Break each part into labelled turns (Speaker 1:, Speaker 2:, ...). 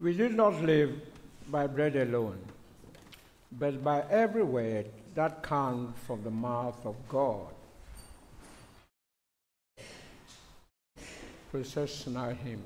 Speaker 1: We did not live by bread alone, but by every word that comes from the mouth of God. Processional hymn.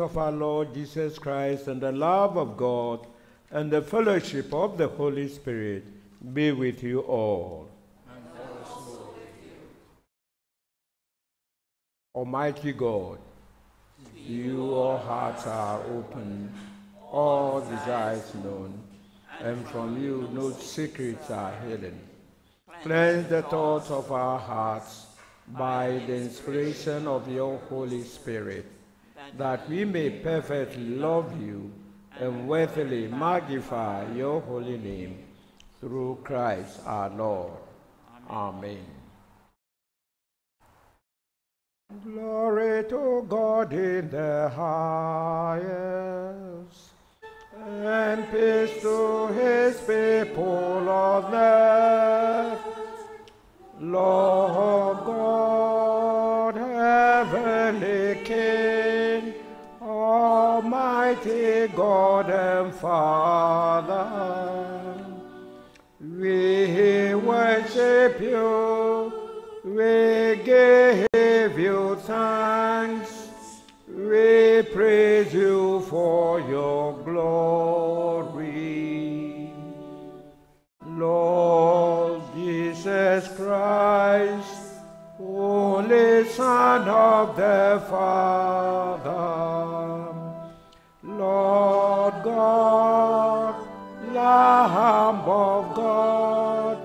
Speaker 1: Of our Lord Jesus Christ and the love of God and the fellowship of the Holy Spirit be with you all.
Speaker 2: With you.
Speaker 1: Almighty God, you all hearts are open, all desires known, and from you no secrets are hidden. Cleanse the thoughts of our hearts by the inspiration of your Holy Spirit that we may perfectly love you and worthily magnify your holy name through Christ our Lord. Amen. Glory to God in the highest, and peace to his people on earth. Lord God, heavenly Almighty God and Father, we worship you, we give you thanks, we praise you for your glory. Lord Jesus Christ, Holy Son of the Father, Lamb of God,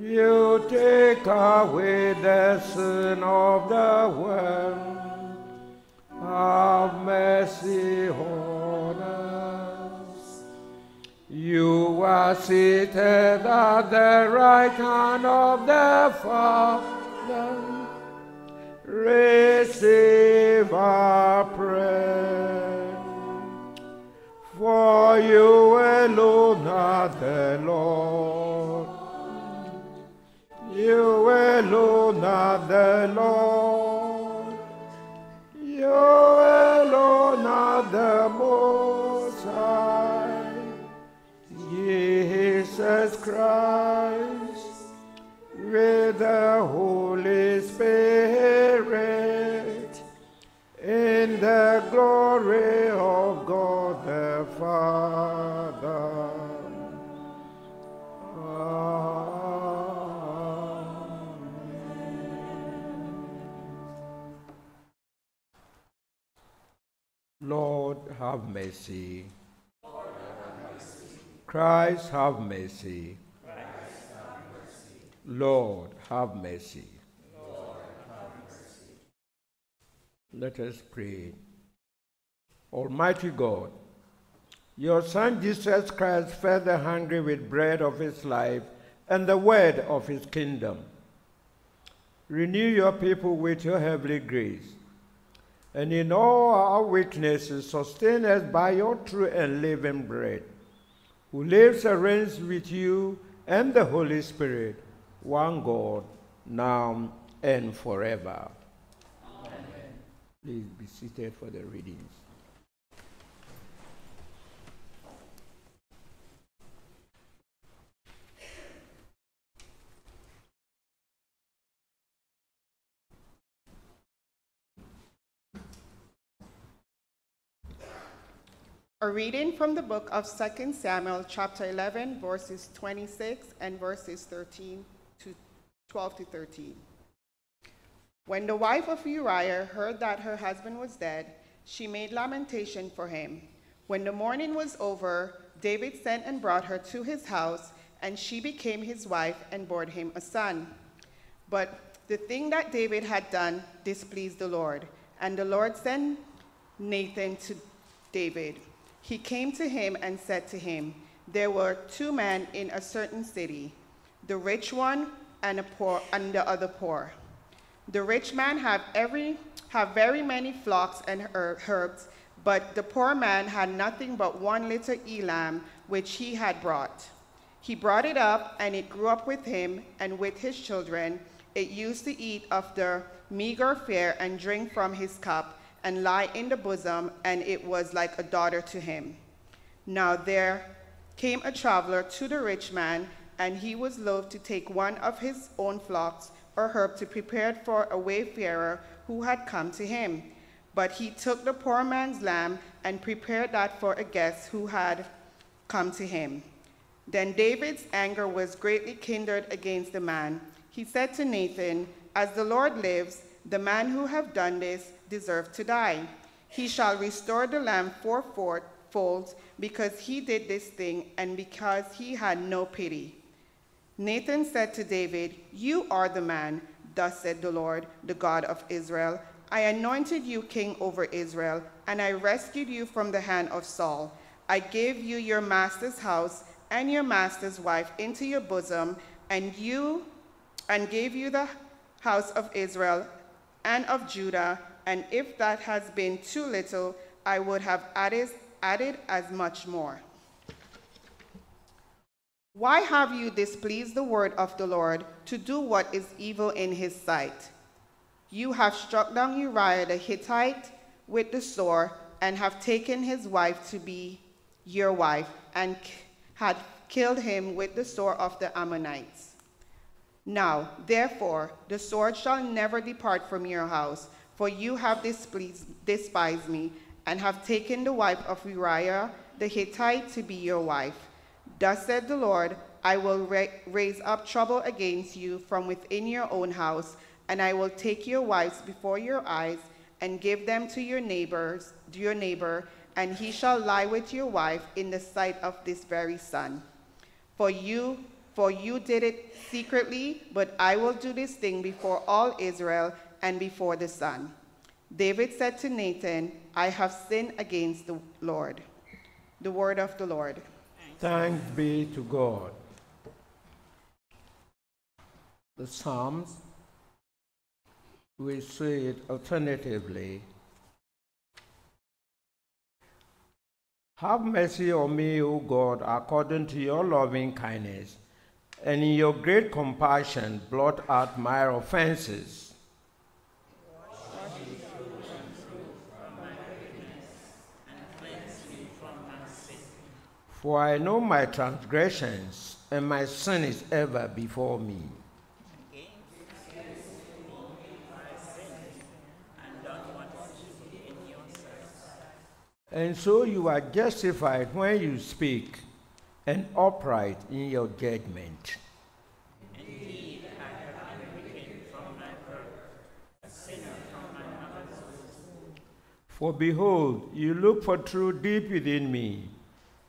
Speaker 1: you take away the sin of the world. Have mercy on us. You are seated at the right hand of the Father. Receive our prayer. For you alone are the Lord. You alone are the Lord. You alone are the Most High. Jesus Christ, with the Holy Spirit, in the glory of the Father. Lord, have mercy. Christ, have mercy. Lord, have mercy. Let us pray. Almighty God, your Son Jesus Christ fed the hungry with bread of his life and the word of his kingdom. Renew your people with your heavenly grace, and in all our weaknesses, sustain us by your true and living bread, who lives and reigns with you and the Holy Spirit, one God, now and forever. Amen. Please be seated for the readings.
Speaker 3: A reading from the book of 2 Samuel, chapter 11, verses 26 and verses 13 to 12 to 13. When the wife of Uriah heard that her husband was dead, she made lamentation for him. When the mourning was over, David sent and brought her to his house, and she became his wife and bore him a son. But the thing that David had done displeased the Lord, and the Lord sent Nathan to David he came to him and said to him, There were two men in a certain city, the rich one and, a poor, and the other poor. The rich man had, every, had very many flocks and herds, but the poor man had nothing but one little elam which he had brought. He brought it up, and it grew up with him and with his children. It used to eat of the meager fare and drink from his cup and lie in the bosom, and it was like a daughter to him. Now there came a traveler to the rich man, and he was loath to take one of his own flocks or herb to prepare it for a wayfarer who had come to him. But he took the poor man's lamb and prepared that for a guest who had come to him. Then David's anger was greatly kindled against the man. He said to Nathan, As the Lord lives, the man who have done this deserve to die. He shall restore the lamb fourfold because he did this thing and because he had no pity. Nathan said to David, You are the man, thus said the Lord, the God of Israel. I anointed you king over Israel, and I rescued you from the hand of Saul. I gave you your master's house and your master's wife into your bosom, and you and gave you the house of Israel and of Judah and if that has been too little, I would have added, added as much more. Why have you displeased the word of the Lord to do what is evil in his sight? You have struck down Uriah the Hittite with the sword and have taken his wife to be your wife and had killed him with the sword of the Ammonites. Now, therefore, the sword shall never depart from your house, for you have despised me, and have taken the wife of Uriah the Hittite to be your wife. Thus said the Lord, I will ra raise up trouble against you from within your own house, and I will take your wives before your eyes, and give them to your neighbors, your neighbor, and he shall lie with your wife in the sight of this very sun. For you, for you did it secretly, but I will do this thing before all Israel and before the sun. David said to Nathan, I have sinned against the Lord. The word of the Lord.
Speaker 1: Thanks be to God. The Psalms, we say it alternatively. Have mercy on me, O God, according to your loving kindness, and in your great compassion, blot out my offenses. For I know my transgressions, and my sin is ever before me. And so you are justified when you speak, and upright in your judgment. For behold, you look for truth deep within me,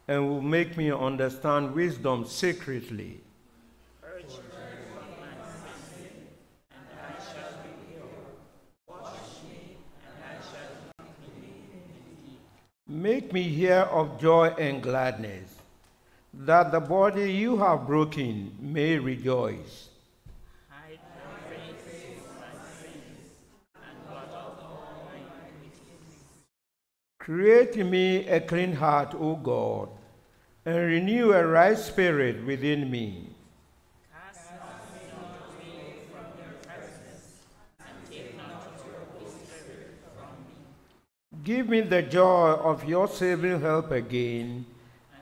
Speaker 1: and will make me understand wisdom secretly. Make me hear of joy and gladness, that the body you have broken may rejoice. Create in me a clean heart, O God, and renew a right spirit within me. Give me the joy of your saving help again,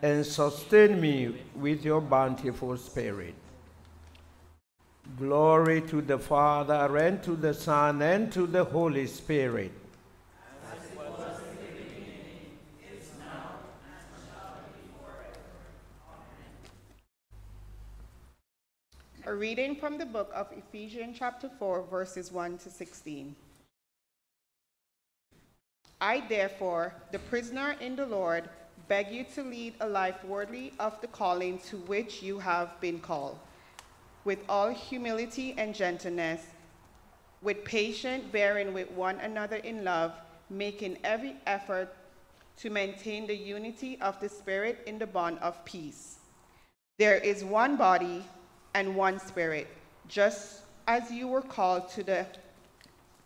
Speaker 1: and sustain me with your bountiful spirit. Glory to the Father, and to the Son, and to the Holy Spirit.
Speaker 3: Reading from the book of Ephesians, chapter 4, verses 1 to 16. I, therefore, the prisoner in the Lord, beg you to lead a life worthy of the calling to which you have been called, with all humility and gentleness, with patient bearing with one another in love, making every effort to maintain the unity of the Spirit in the bond of peace. There is one body and one Spirit, just as you were called to the,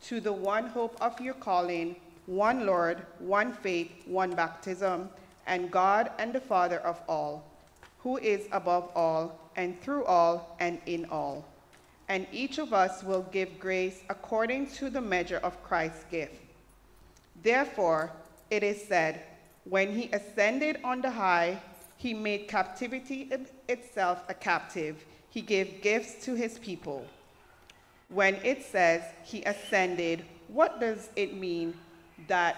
Speaker 3: to the one hope of your calling one Lord, one faith, one baptism, and God and the Father of all, who is above all, and through all, and in all. And each of us will give grace according to the measure of Christ's gift. Therefore, it is said, when he ascended on the high, he made captivity itself a captive. He gave gifts to his people. When it says he ascended, what does it mean that,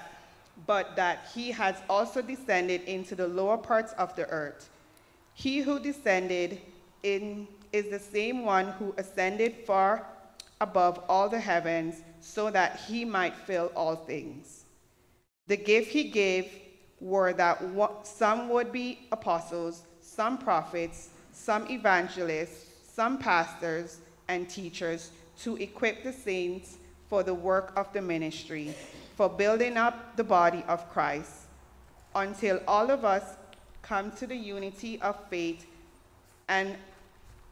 Speaker 3: but that he has also descended into the lower parts of the earth. He who descended in is the same one who ascended far above all the heavens so that he might fill all things. The gift he gave were that some would be apostles, some prophets, some evangelists, some pastors and teachers to equip the saints for the work of the ministry for building up the body of Christ until all of us come to the unity of faith and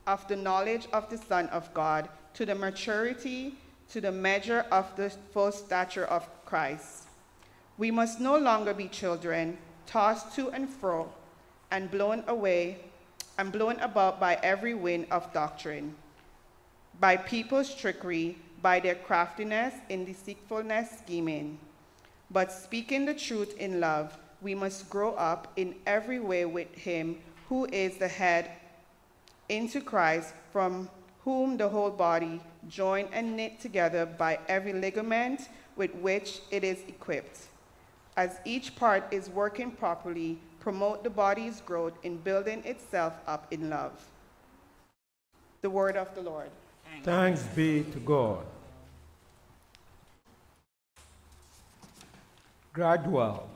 Speaker 3: of the knowledge of the Son of God, to the maturity, to the measure of the full stature of Christ. We must no longer be children, tossed to and fro, and blown away and blown about by every wind of doctrine, by people's trickery, by their craftiness in deceitfulness scheming. But speaking the truth in love, we must grow up in every way with him who is the head into Christ, from whom the whole body, joined and knit together by every ligament with which it is equipped, as each part is working properly, promote the body's growth in building itself up in love. The word of the Lord.
Speaker 1: Thanks be to God. Gradual.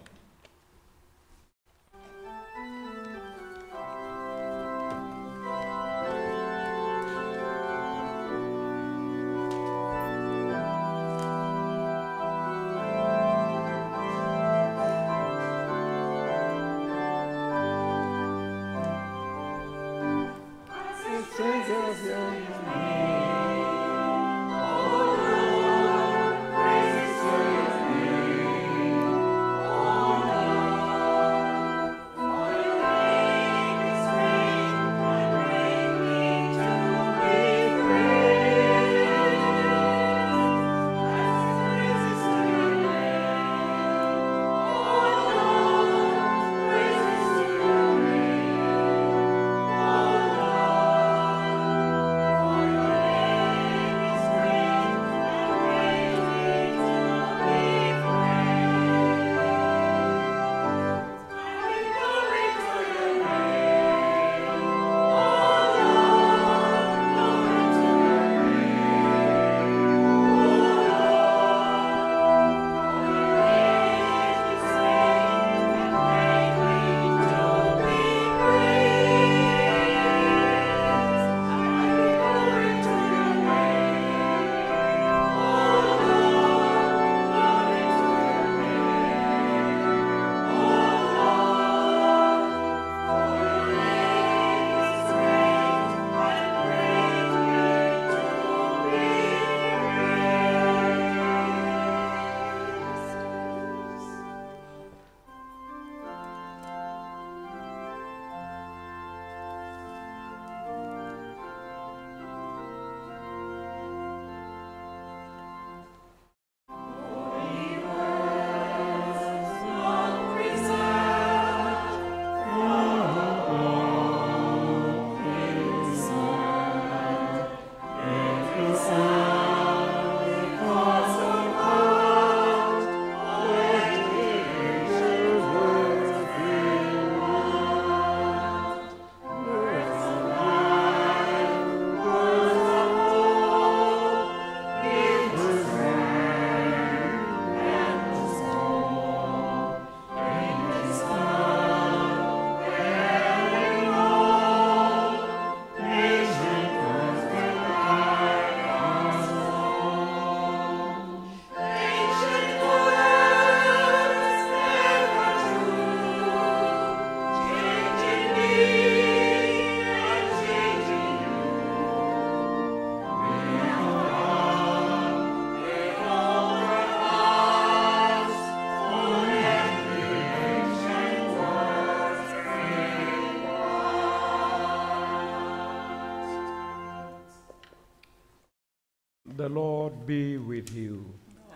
Speaker 1: Lord be with you.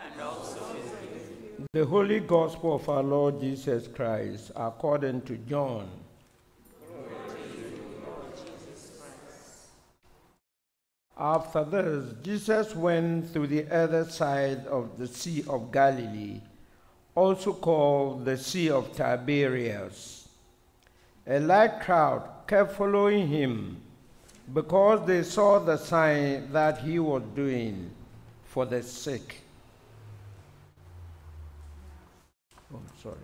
Speaker 2: And also with you.
Speaker 1: The Holy Gospel of our Lord Jesus Christ, according to John. After this, Jesus went to the other side of the Sea of Galilee, also called the Sea of Tiberias. A large crowd kept following him because they saw the sign that he was doing for the sick. Oh, sorry.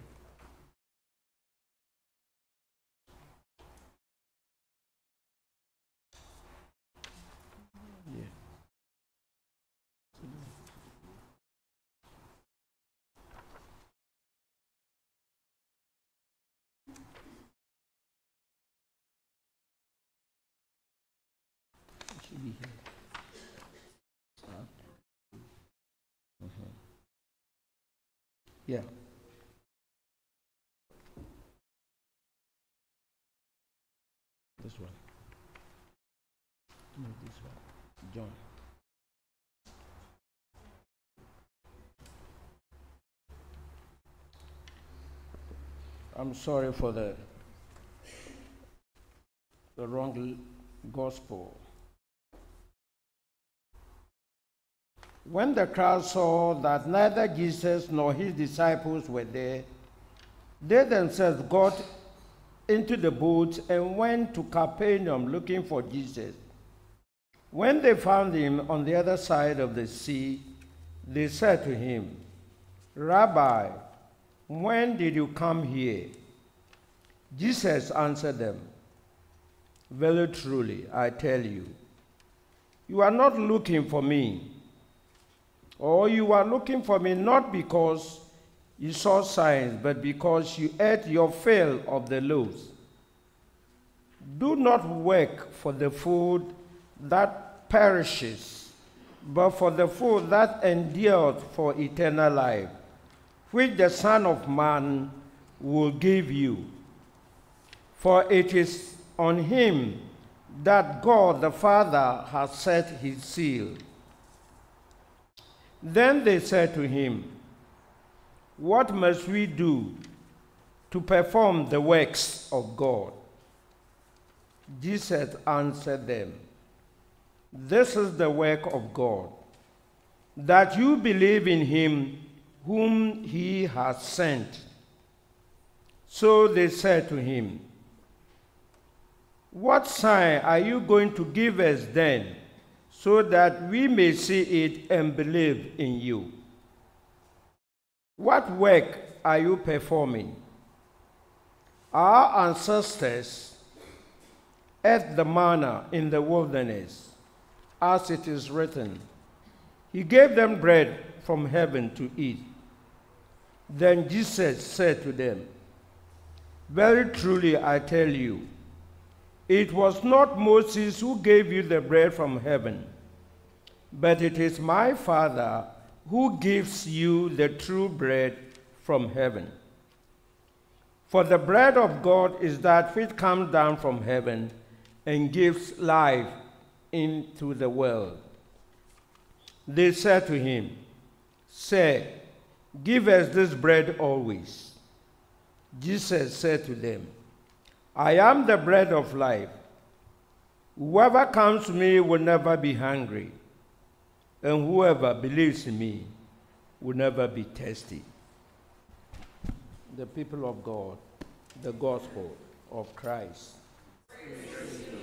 Speaker 1: Yeah. It should be here. Mhm. Yeah. This one. No, this one. John. I'm sorry for the the wrong gospel. When the crowd saw that neither Jesus nor his disciples were there, they themselves got into the boat and went to Capernaum looking for Jesus. When they found him on the other side of the sea, they said to him, Rabbi, when did you come here? Jesus answered them, Very truly, I tell you, you are not looking for me, or you are looking for me not because you saw signs, but because you ate your fill of the loaves. Do not work for the food that perishes, but for the food that endures for eternal life, which the Son of Man will give you. For it is on him that God the Father has set his seal. Then they said to him, What must we do to perform the works of God? Jesus answered them, This is the work of God, that you believe in him whom he has sent. So they said to him, What sign are you going to give us then, so that we may see it and believe in you? What work are you performing? Our ancestors ate the manna in the wilderness, as it is written. He gave them bread from heaven to eat. Then Jesus said to them, Very truly I tell you, it was not Moses who gave you the bread from heaven, but it is my Father who gives you the true bread from heaven. For the bread of God is that which comes down from heaven and gives life into the world. They said to him, Say, give us this bread always. Jesus said to them, I am the bread of life. Whoever comes to me will never be hungry, and whoever believes in me will never be thirsty. The people of God, the gospel of Christ. May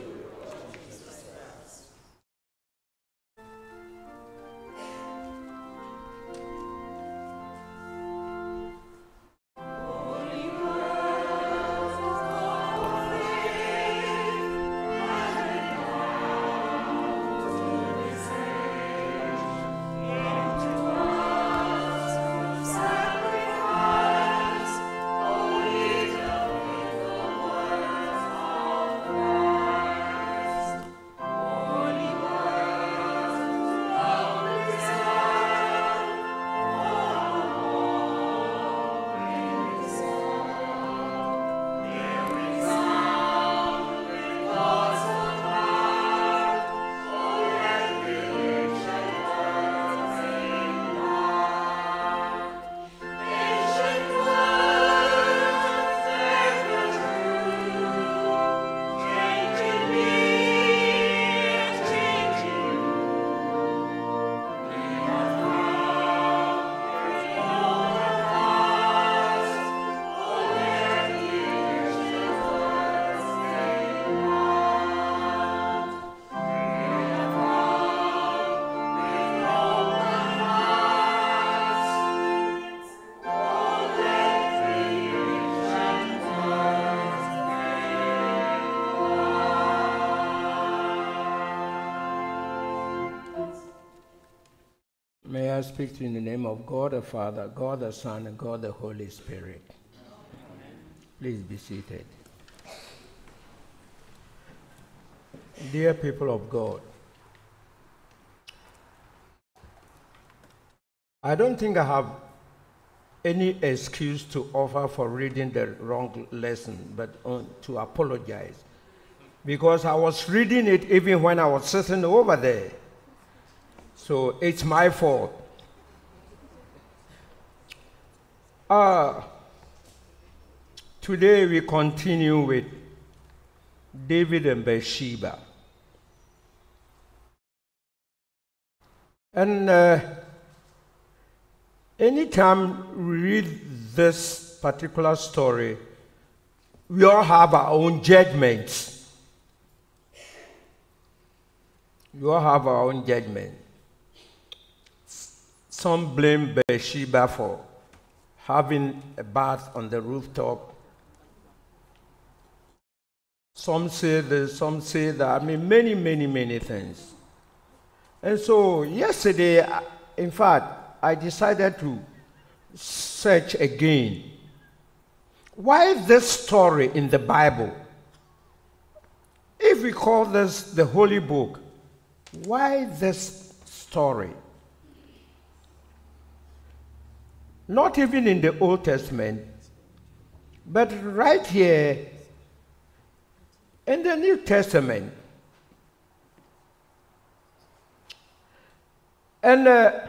Speaker 1: I speak to you in the name of God the Father, God the Son, and God the Holy Spirit. Please be seated. Dear people of God, I don't think I have any excuse to offer for reading the wrong lesson, but uh, to apologize. Because I was reading it even when I was sitting over there. So it's my fault. Uh, today we continue with David and Bathsheba. And uh, anytime we read this particular story, we all have our own judgments. We all have our own judgment. Some blame Bathsheba for having a bath on the rooftop. Some say this, some say that. I mean, many, many, many things. And so, yesterday, in fact, I decided to search again. Why this story in the Bible? If we call this the Holy Book, Why this story? Not even in the Old Testament, but right here in the New Testament. And uh,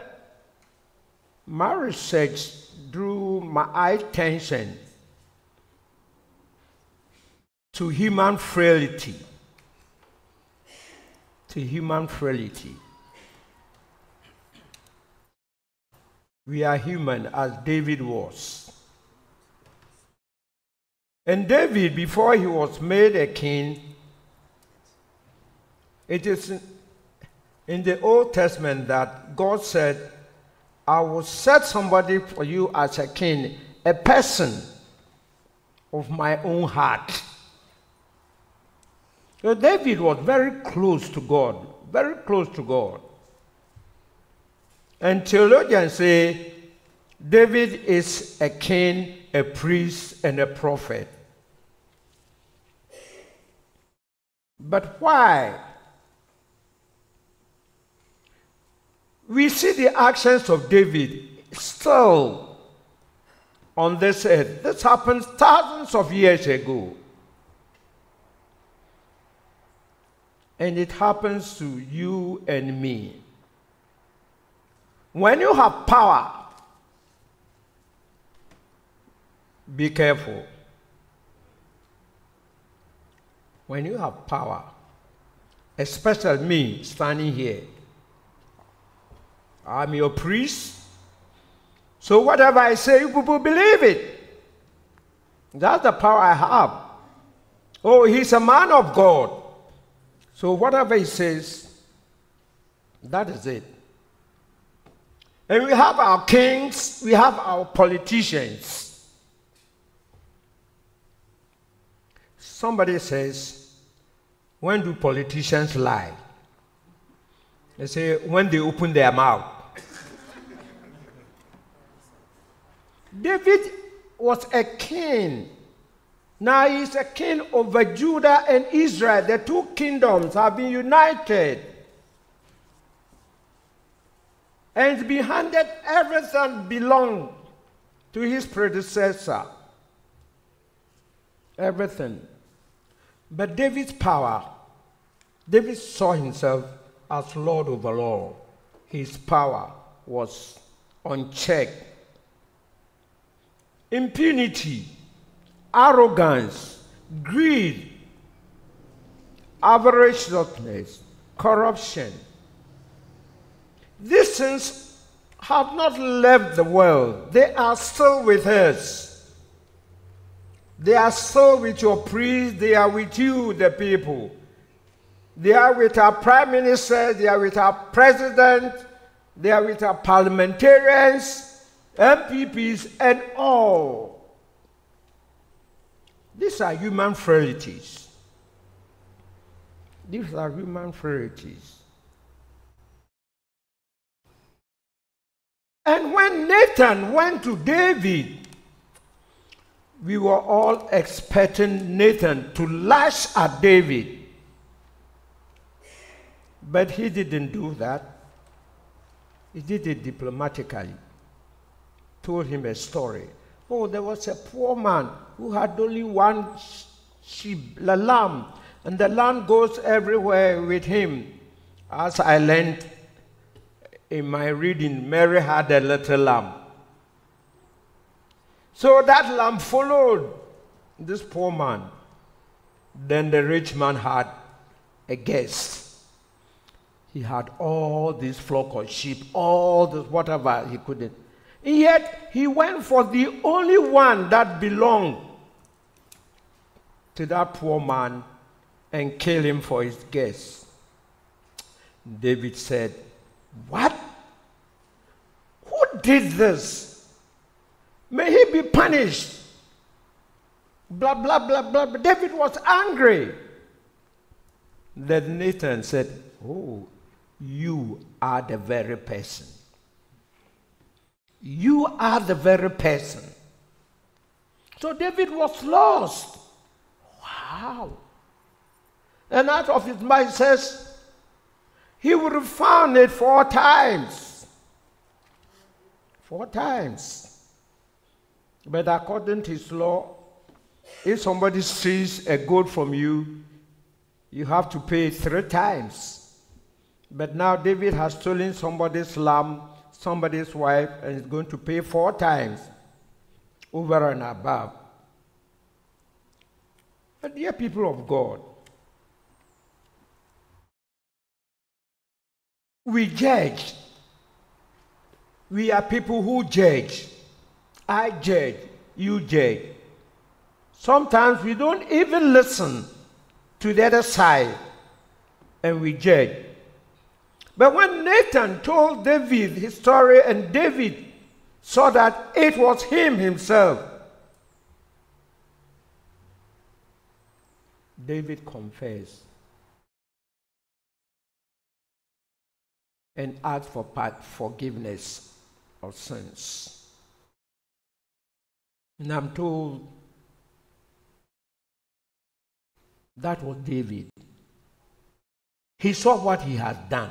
Speaker 1: my research drew my attention to human frailty. To human frailty. We are human as David was. And David, before he was made a king, it is in the Old Testament that God said, I will set somebody for you as a king, a person of my own heart. So David was very close to God, very close to God. And theologians say David is a king, a priest, and a prophet. But why? We see the actions of David still on this earth. This happened thousands of years ago. And it happens to you and me. When you have power, be careful. When you have power, especially me standing here, I'm your priest. So whatever I say, you people believe it. That's the power I have. Oh, he's a man of God. So whatever he says, that is it. And we have our kings, we have our politicians. Somebody says, when do politicians lie? They say, when they open their mouth. David was a king. Now he's a king over Judah and Israel. The two kingdoms have been united. And be handed everything belonged to his predecessor. Everything. But David's power, David saw himself as Lord over all. His power was unchecked. Impunity, arrogance, greed, avariciousness, corruption. These things have not left the world, they are still with us. They are still with your priests, they are with you, the people. They are with our prime minister, they are with our president, they are with our parliamentarians, MPPs, and all. These are human frailties. These are human frailties. And when Nathan went to David, we were all expecting Nathan to lash at David. But he didn't do that. He did it diplomatically. Told him a story. Oh, there was a poor man who had only one sheep, a lamb, and the lamb goes everywhere with him. As I learned in my reading, Mary had a little lamb. So that lamb followed this poor man. Then the rich man had a guest. He had all this flock of sheep, all this whatever he couldn't. Yet he went for the only one that belonged to that poor man and killed him for his guest. David said, What? Did this? May he be punished. Blah, blah, blah, blah. David was angry. Then Nathan said, Oh, you are the very person. You are the very person. So David was lost. Wow. And out of his mind says, he would have found it four times. Four times. But according to his law, if somebody steals a gold from you, you have to pay three times. But now David has stolen somebody's lamb, somebody's wife, and is going to pay four times over and above. But dear people of God, we judge. We are people who judge. I judge, you judge. Sometimes we don't even listen to the other side and we judge. But when Nathan told David his story and David saw that it was him himself, David confessed and asked for forgiveness of sins. And I'm told that was David. He saw what he had done,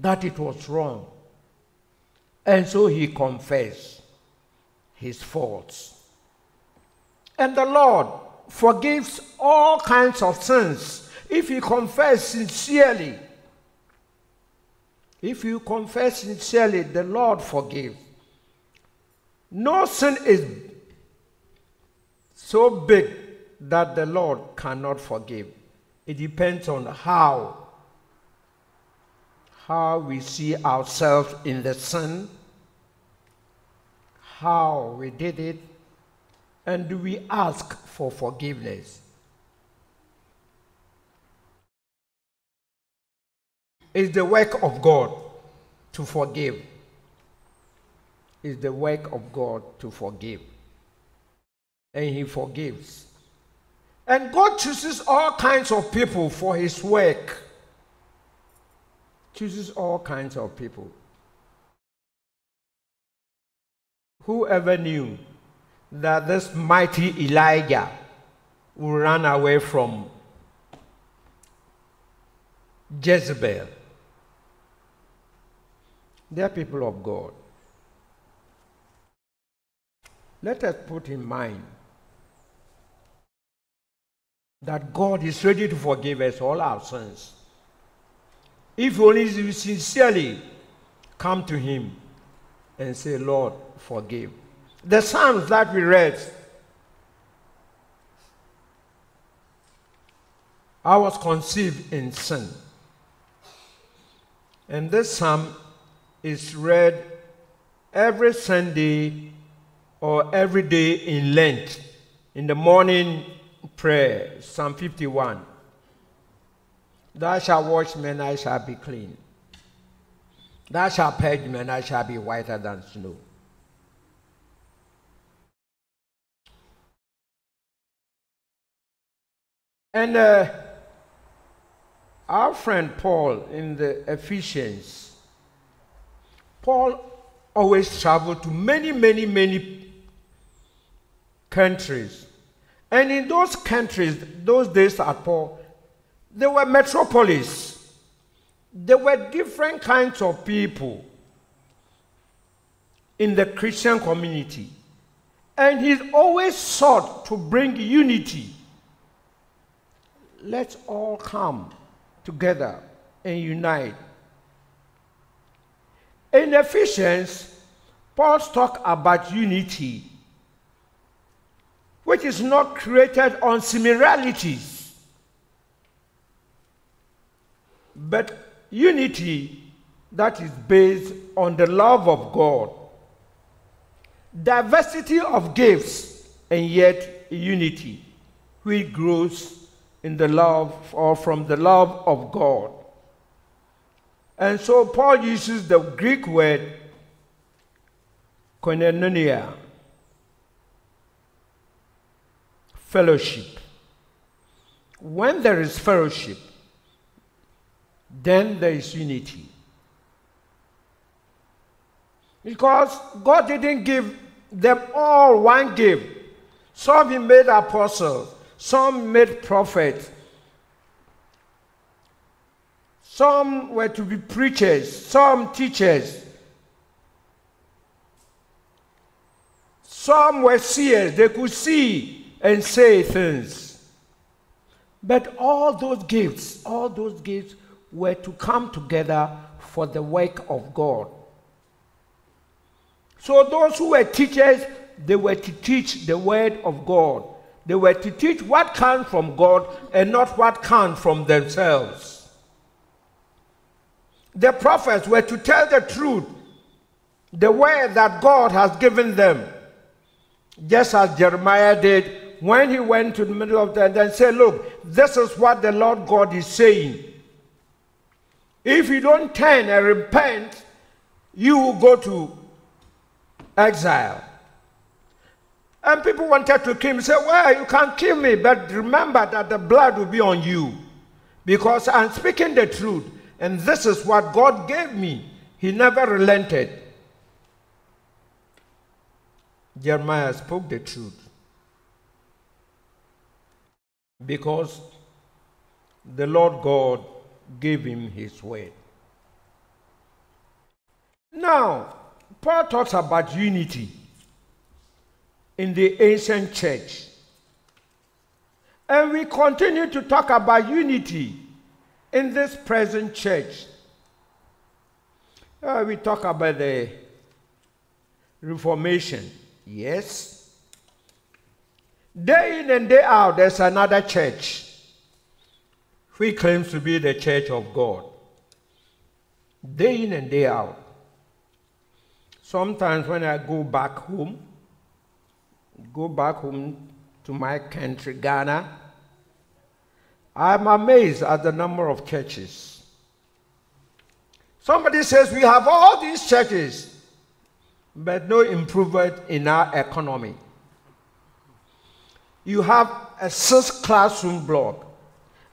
Speaker 1: that it was wrong. And so he confessed his faults. And the Lord forgives all kinds of sins if he confess sincerely. If you confess sincerely, the Lord forgives. No sin is so big that the Lord cannot forgive. It depends on how how we see ourselves in the sin, how we did it, and do we ask for forgiveness? It's the work of God to forgive. It's the work of God to forgive. And He forgives. And God chooses all kinds of people for His work. Chooses all kinds of people. Whoever knew that this mighty Elijah will run away from Jezebel. They are people of God. Let us put in mind that God is ready to forgive us all our sins. If only we sincerely come to Him and say, Lord, forgive. The Psalms that we read, I was conceived in sin. And this psalm is read every Sunday or every day in Lent, in the morning prayer, Psalm 51. Thou shalt wash me, and I shall be clean. Thou shalt purge me, and I shall be whiter than snow. And uh, our friend Paul in the Ephesians, Paul always traveled to many, many, many countries. And in those countries, those days at Paul, there were metropolis. There were different kinds of people in the Christian community. And he always sought to bring unity let's all come together and unite. In Ephesians, Paul talks about unity, which is not created on similarities, but unity that is based on the love of God, diversity of gifts, and yet unity, which grows in the love or from the love of God. And so Paul uses the Greek word koinonia, fellowship. When there is fellowship, then there is unity. Because God didn't give them all one gift. Some he made apostles, some made prophets. Some were to be preachers, some teachers. Some were seers, they could see and say things. But all those gifts, all those gifts were to come together for the work of God. So those who were teachers, they were to teach the word of God. They were to teach what comes from God and not what comes from themselves. The prophets were to tell the truth, the word that God has given them. Just as Jeremiah did when he went to the middle of the and said, Look, this is what the Lord God is saying. If you don't turn and repent, you will go to exile. And people wanted to kill him. Said, Well, you can't kill me, but remember that the blood will be on you. Because I'm speaking the truth. And this is what God gave me. He never relented. Jeremiah spoke the truth. Because the Lord God gave him his word. Now, Paul talks about unity in the ancient church. And we continue to talk about unity in this present church. Uh, we talk about the Reformation. Yes. Day in and day out, there's another church which claims to be the church of God. Day in and day out. Sometimes when I go back home, go back home to my country, Ghana, I'm amazed at the number of churches. Somebody says we have all these churches, but no improvement in our economy. You have a six classroom block,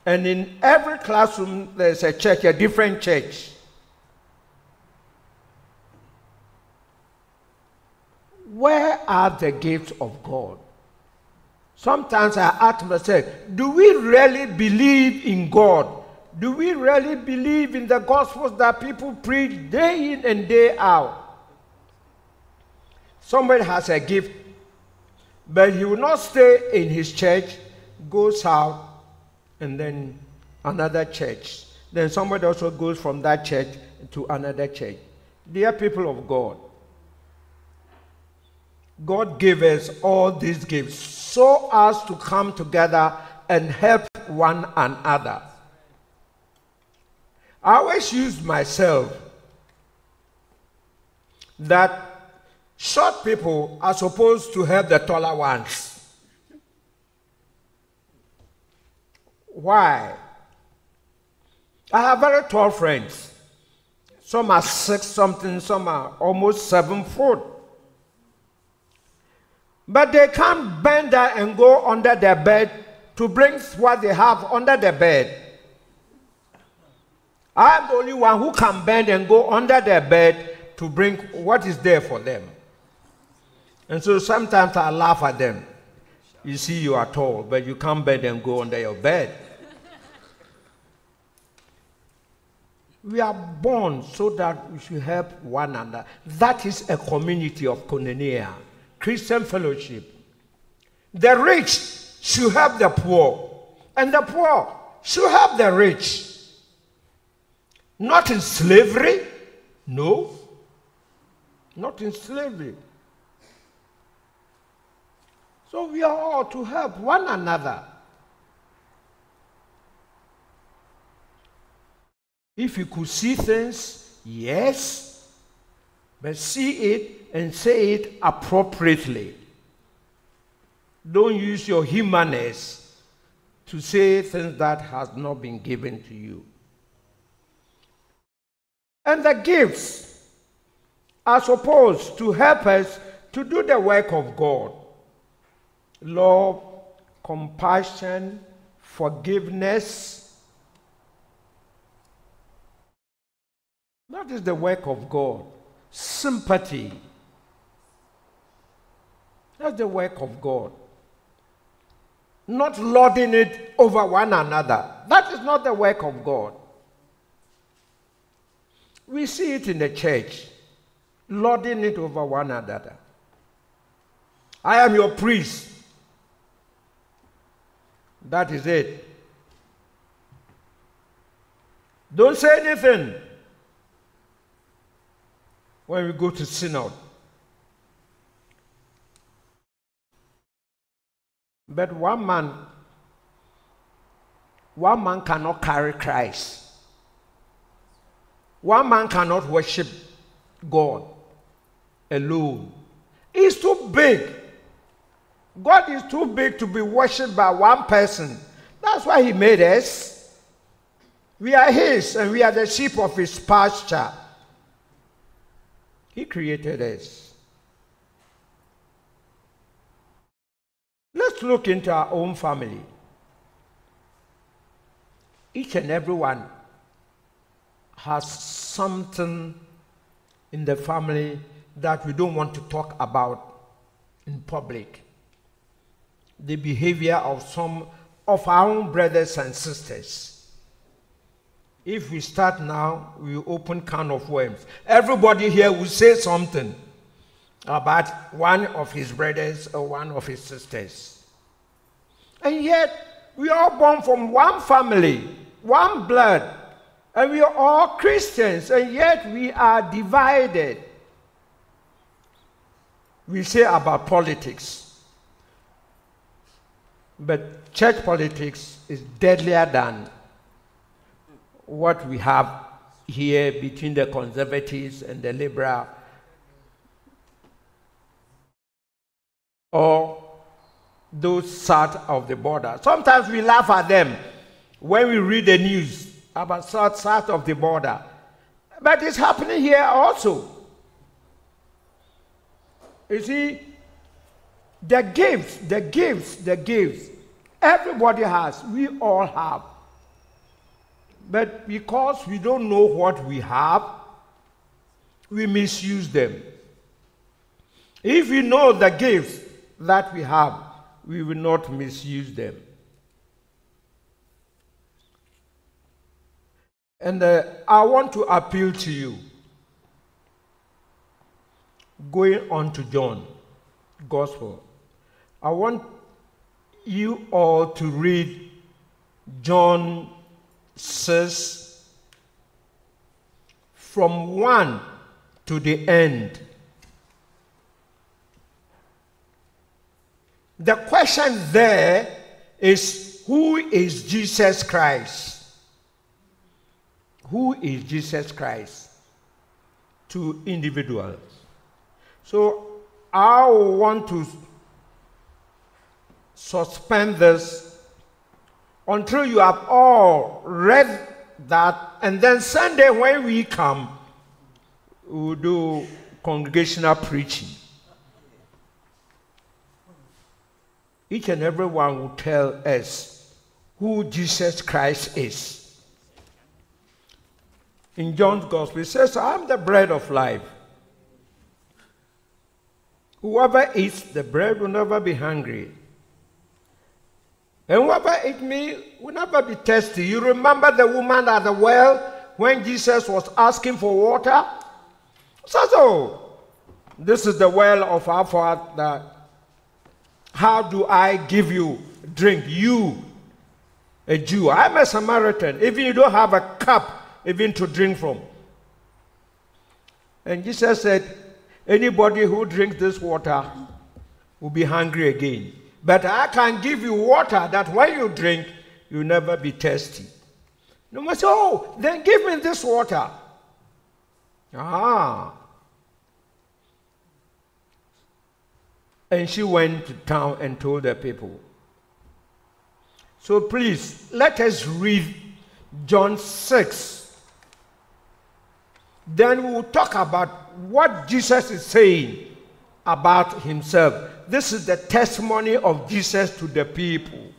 Speaker 1: and in every classroom there's a church, a different church. Where are the gifts of God? Sometimes I ask myself, do we really believe in God? Do we really believe in the gospels that people preach day in and day out? Somebody has a gift, but he will not stay in his church, goes out, and then another church. Then somebody also goes from that church to another church. Dear people of God, God gave us all these gifts so as to come together and help one another. I always use myself that short people are supposed to help the taller ones. Why? I have very tall friends. Some are six something, some are almost seven foot. But they can't bend down and go under their bed to bring what they have under their bed. I'm the only one who can bend and go under their bed to bring what is there for them. And so sometimes I laugh at them. You see, you are tall, but you can't bend and go under your bed. we are born so that we should help one another. That is a community of koinonia. Christian fellowship. The rich should help the poor, and the poor should help the rich. Not in slavery, no, not in slavery. So we are all to help one another. If you could see things, yes, but see it and say it appropriately. Don't use your humanness to say things that has not been given to you. And the gifts are supposed to help us to do the work of God. Love, compassion, forgiveness. That is the work of God. Sympathy that's the work of God. Not lording it over one another. That is not the work of God. We see it in the church, lording it over one another. I am your priest. That is it. Don't say anything when we go to synod. But one man, one man cannot carry Christ. One man cannot worship God alone. He's too big. God is too big to be worshipped by one person. That's why He made us. We are His and we are the sheep of His pasture. He created us. Look into our own family. Each and every one has something in the family that we don't want to talk about in public. The behavior of some of our own brothers and sisters. If we start now, we open can of worms. Everybody here will say something about one of his brothers or one of his sisters. And yet, we are born from one family, one blood, and we are all Christians, and yet we are divided. We say about politics, but church politics is deadlier than what we have here between the conservatives and the liberal. Or those south of the border. Sometimes we laugh at them when we read the news about south, south of the border. But it's happening here also. You see, the gifts, the gifts, the gifts, everybody has, we all have. But because we don't know what we have, we misuse them. If we know the gifts that we have, we will not misuse them. And uh, I want to appeal to you. Going on to John, Gospel. I want you all to read John 6 from 1 to the end. The question there is who is Jesus Christ? Who is Jesus Christ? To individuals. So I want to suspend this until you have all read that, and then Sunday when we come, we'll do congregational preaching. Each and every one will tell us who Jesus Christ is. In John's Gospel, it says, I'm the bread of life. Whoever eats the bread will never be hungry. And whoever eats me will never be thirsty. You remember the woman at the well when Jesus was asking for water? So, so this is the well of our Father. How do I give you drink? You, a Jew. I'm a Samaritan. Even you don't have a cup even to drink from. And Jesus said, Anybody who drinks this water will be hungry again. But I can give you water that when you drink, you'll never be thirsty. No one say, Oh, then give me this water. Ah. And she went to town and told the people. So please, let us read John 6 then we will talk about what Jesus is saying about himself. This is the testimony of Jesus to the people.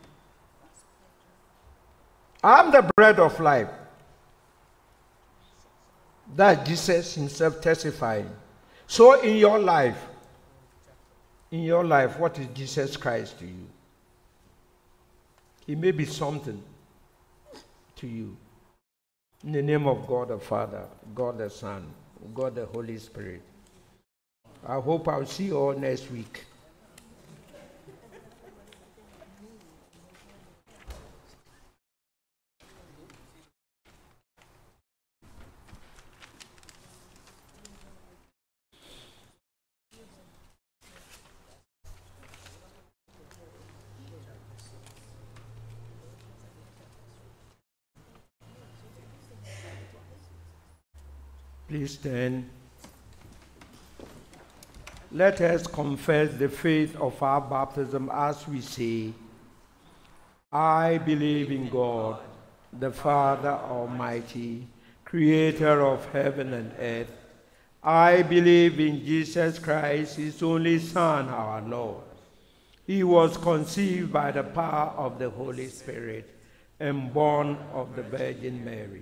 Speaker 1: I'm the bread of life. That Jesus himself testifying. So in your life, in your life, what is Jesus Christ to you? He may be something to you. In the name of God the Father, God the Son, God the Holy Spirit. I hope I'll see you all next week. Please stand. Let us confess the faith of our baptism as we say, I believe in God, the Father Almighty, creator of heaven and earth. I believe in Jesus Christ, his only Son, our Lord. He was conceived by the power of the Holy Spirit and born of the Virgin Mary.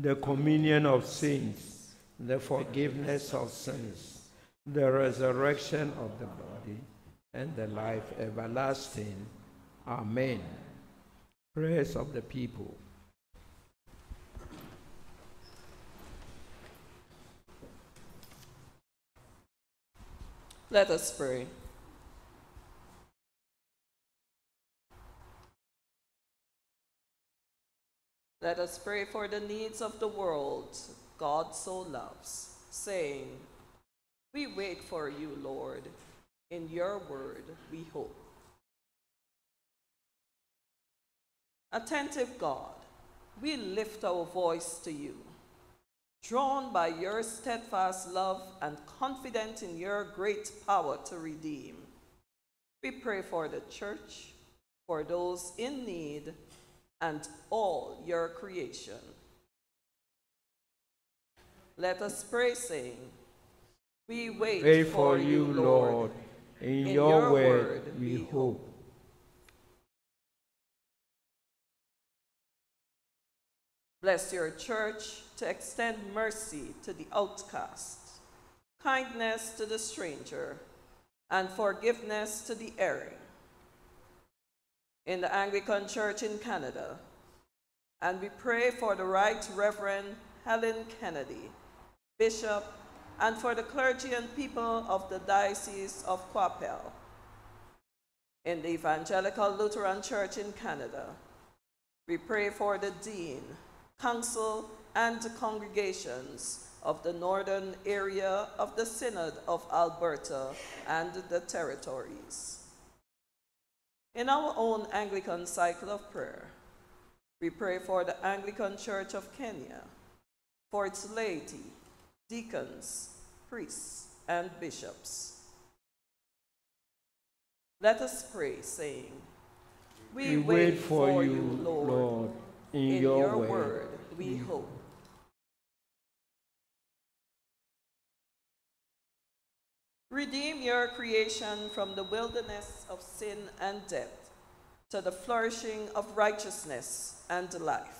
Speaker 1: the communion of saints, the forgiveness of sins, the resurrection of the body, and the life everlasting. Amen. Prayers of the people.
Speaker 4: Let us pray. Let us pray for the needs of the world God so loves, saying, We wait for you, Lord. In your word we hope. Attentive God, we lift our voice to you. Drawn by your steadfast love and confident in your great power to redeem, we pray for the church, for those in need, and all your creation. Let us pray, saying, We wait,
Speaker 1: Pray for you, Lord. In,
Speaker 4: In
Speaker 1: your,
Speaker 4: your
Speaker 1: word, we hope.
Speaker 4: Bless your church to extend mercy to the outcast, kindness to the stranger, and forgiveness to the erring. In the Anglican Church in Canada, and we pray for the Right Reverend Helen Kennedy, Bishop, and for the clergy and people of the Diocese of Qu'Appelle. In the Evangelical Lutheran Church in Canada, we pray for the Dean, Council, and the congregations of the northern area of the Synod of Alberta and the territories. In our own Anglican cycle of prayer, we pray for the Anglican Church of Kenya, for its laity, deacons, priests, and bishops. Let us pray, saying,
Speaker 1: We wait for you, Lord. In,
Speaker 4: In
Speaker 1: your,
Speaker 4: your
Speaker 1: word,
Speaker 4: word we hope. Redeem your creation from the wilderness of sin and death to the flourishing of righteousness and life.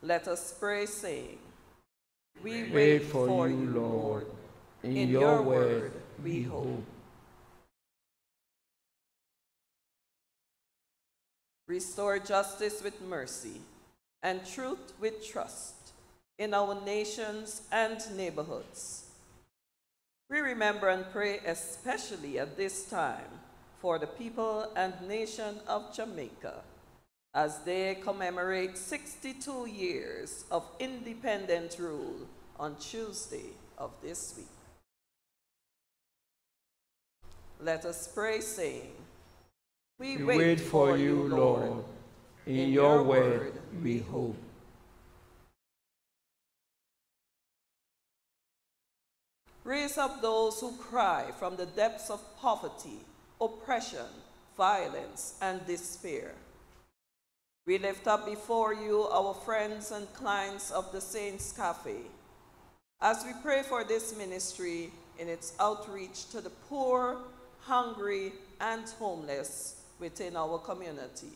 Speaker 4: Let us pray, saying, We
Speaker 1: Wait for you, Lord. In,
Speaker 4: In
Speaker 1: your,
Speaker 4: your
Speaker 1: word, we hope.
Speaker 4: Restore justice with mercy and truth with trust in our nations and neighborhoods. We remember and pray especially at this time for the people and nation of Jamaica as they commemorate 62 years of independent rule on Tuesday of this week. Let us pray, saying, We,
Speaker 1: We wait for you, Lord. In, your, word, we hope.
Speaker 4: Raise up those who cry from the depths of poverty, oppression, violence, and despair. We lift up before you our friends and clients of the Saints Cafe. As we pray for this ministry in its outreach to the poor, hungry, and homeless within our community.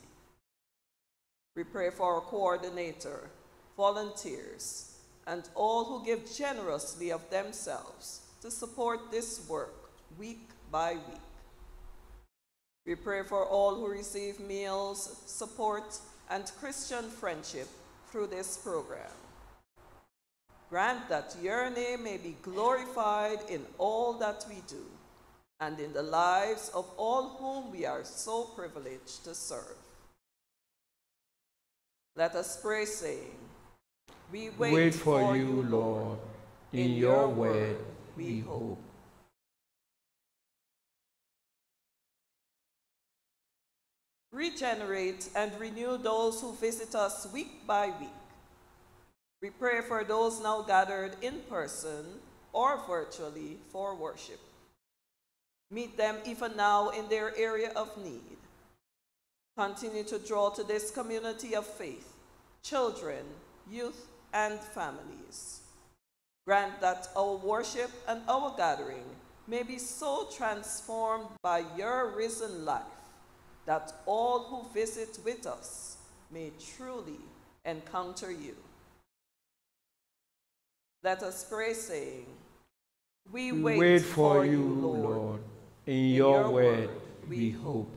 Speaker 4: We pray for our coordinator, volunteers, and all who give generously of themselves to support this work week by week. We pray for all who receive meals, support, and Christian friendship through this program. Grant that your name may be glorified in all that we do and in the lives of all whom we are so privileged to serve. Let us pray, saying, We wait,
Speaker 1: Wait for you, Lord. In your word we hope.
Speaker 4: Regenerate and renew those who visit us week by week. We pray for those now gathered in person or virtually for worship. Meet them even now in their area of need. Continue to draw to this community of faith children, youth, and families. Grant that our worship and our gathering may be so transformed by your risen life that all who visit with us may truly encounter you. Let us pray, saying, We
Speaker 1: We
Speaker 4: wait,
Speaker 1: wait for you, Lord. In your word we hope.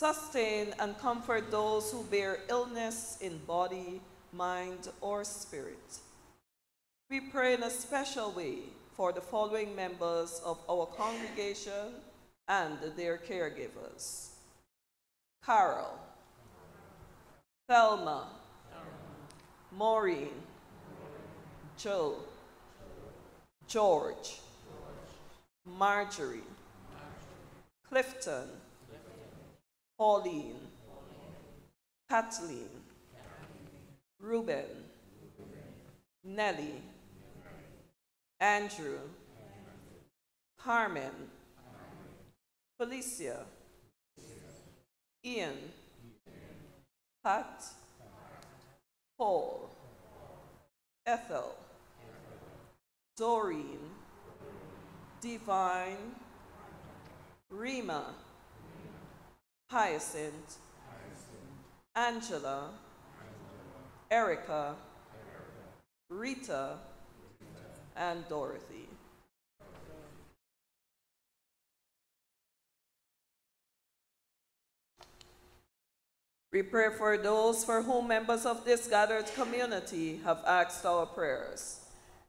Speaker 4: Sustain and comfort those who bear illness in body, mind, or spirit. We pray in a special way for the following members of our congregation and their caregivers. Carol, Thelma, Maureen, Joe, George, Marjorie, Clifton, Pauline, Kathleen, Ruben, Nellie, Andrew, Carmen, Felicia, Ian, Pat, Paul, Ethel, Doreen, Divine, Rima, Hyacinth, Angela, Erica, Rita, and Dorothy. We pray for those for whom members of this gathered community have asked our prayers,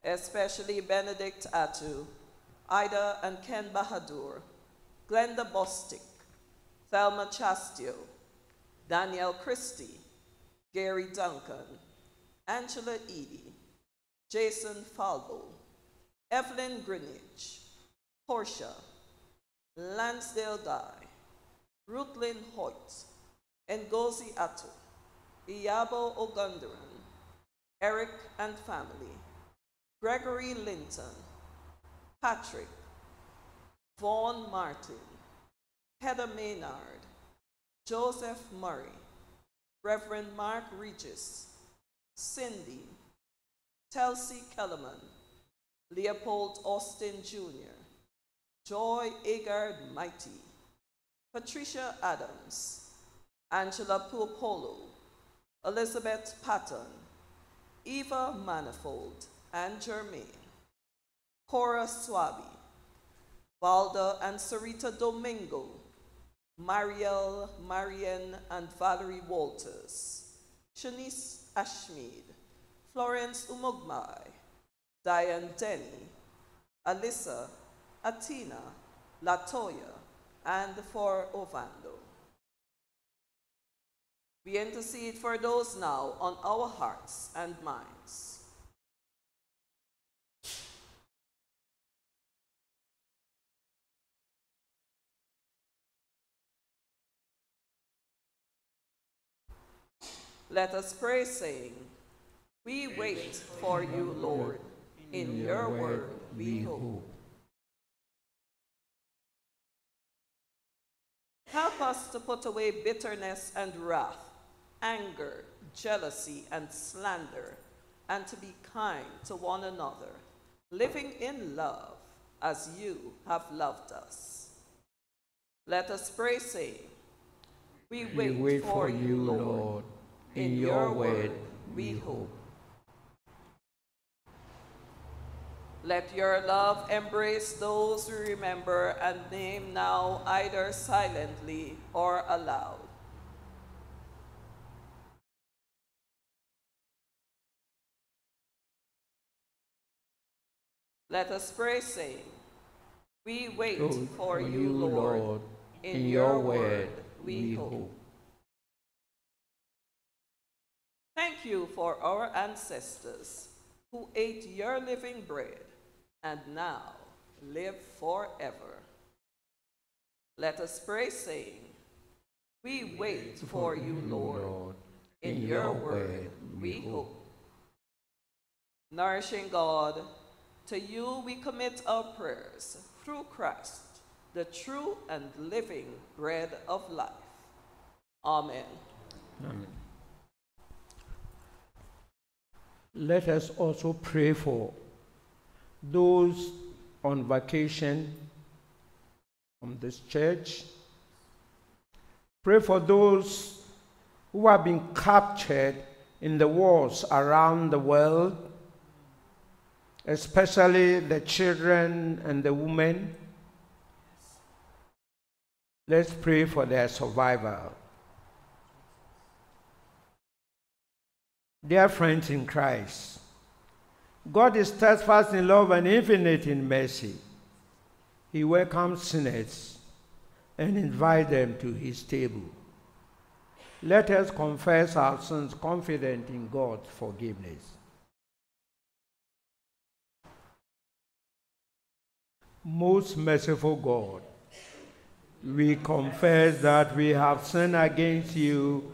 Speaker 4: especially Benedict Atu, Ida and Ken Bahadur, Glenda Bostic, Thelma Chastio, Danielle Christie, Gary Duncan, Angela Eady, Jason Falbo, Evelyn Greenwich, Portia, Lansdale Dye, Ruthlyn Hoyt, Ngozi Atu, Iyabo Ogunduran, Eric and family, Gregory Linton, Patrick, Vaughn Martin, Heather Maynard, Joseph Murray, Reverend Mark Regis, Cindy, Telsey Kellerman, Leopold Austin Jr., Joy Agard Mighty, Patricia Adams, Angela Puopolo, Elizabeth Patton, Eva Manifold, and Jermaine, Cora Swaby, Valda and Sarita Domingo, Marielle, Marianne, and Valerie Walters, Shanice Ashmead, Florence Umogmai, Diane Denny, Alyssa, Atina, Latoya, and for Ovando. We intercede for those now on our hearts and minds. Let us pray, saying, We wait for you, Lord. In your word we hope. Help us to put away bitterness and wrath, anger, jealousy, and slander, and to be kind to one another, living in love as you have loved us. Let us pray, saying, We wait,
Speaker 1: we wait
Speaker 4: for,
Speaker 1: for you, Lord. In your word we hope.
Speaker 4: Let your love embrace those we remember and name now either silently or aloud. Let us pray, saying, We wait
Speaker 1: Lord,
Speaker 4: for you, Lord. In your word we hope. Thank you for our ancestors who ate your living bread and now live forever. Let us pray, saying, We wait for you, Lord. In your word we hope. Nourishing God, to you we commit our prayers through Christ, the true and living bread of life. Amen.
Speaker 1: Amen. Let us also pray for those on vacation from this church. Pray for those who have been captured in the wars around the world, especially the children and the women. Let's pray for their survival. Dear friends in Christ, God is steadfast in love and infinite in mercy. He welcomes sinners and invites them to his table. Let us confess our sins confident in God's forgiveness. Most merciful God, we confess that we have sinned against you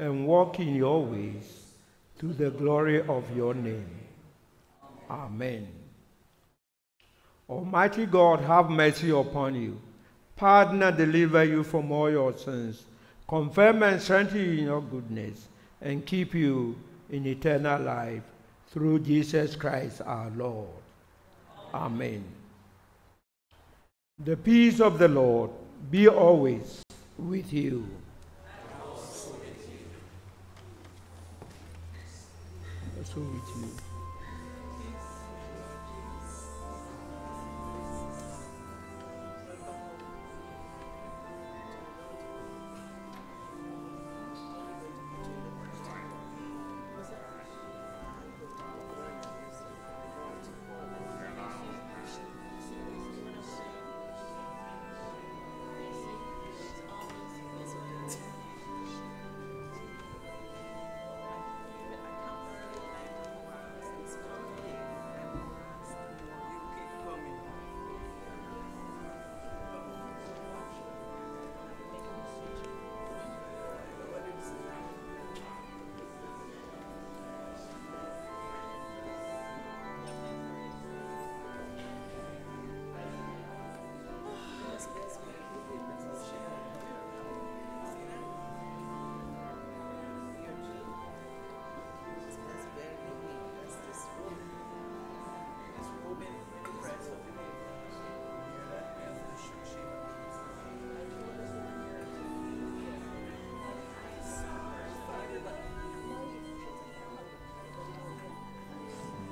Speaker 1: and walk in your ways to the glory of your name. Amen. Almighty God, have mercy upon you, pardon and deliver you from all your sins, confirm and strengthen you in your goodness, and keep you in eternal life through Jesus Christ our Lord. Amen. The peace of the Lord be always with you. Also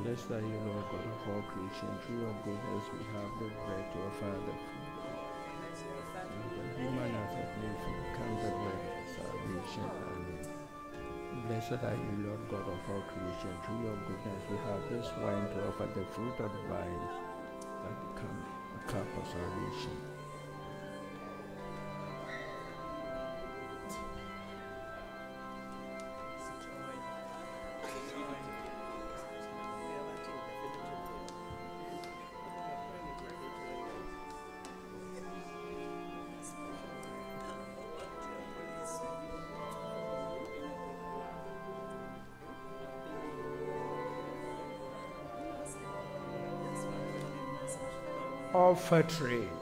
Speaker 1: Blessed are you, Lord God of all creation. Through your goodness we have the bread to offer the human has a to become the bread of salvation. Amen. Blessed are you, Lord God of all creation. Through your goodness we have this wine to offer the fruit of the vine that become a cup of salvation. offertory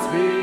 Speaker 1: offertory.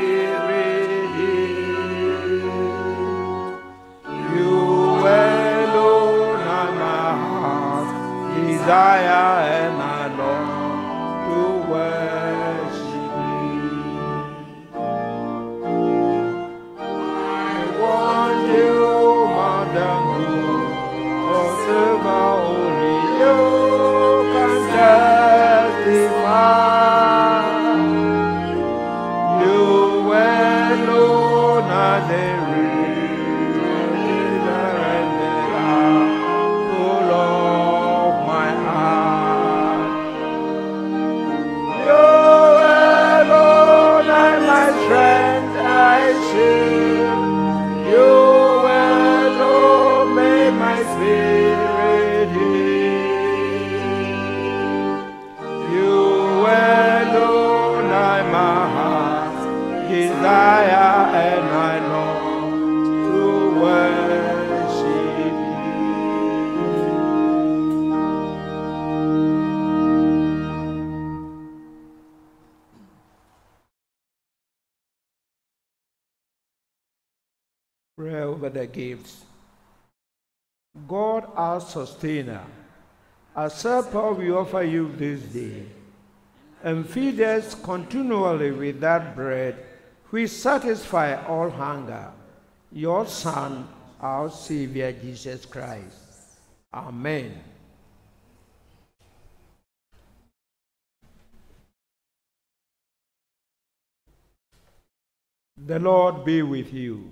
Speaker 1: Gifts. God, our sustainer, accept all we offer you this day, and feed us continually with that bread which satisfies all hunger. Your Son, our Savior, Jesus Christ. Amen. The Lord be with you.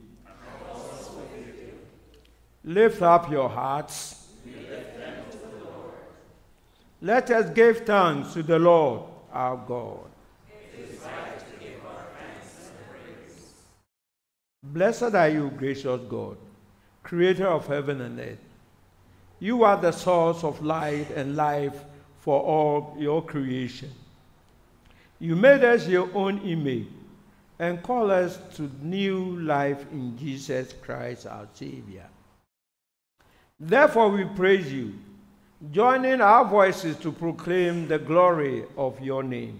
Speaker 1: Lift up your hearts. Let us give thanks to the Lord our God. Blessed are you, gracious God, creator of heaven and earth. You are the source of light and life for all your creation. You made us your own image and call us to new life in Jesus Christ our Savior. Therefore, we praise you, joining our voices to proclaim the glory of your name.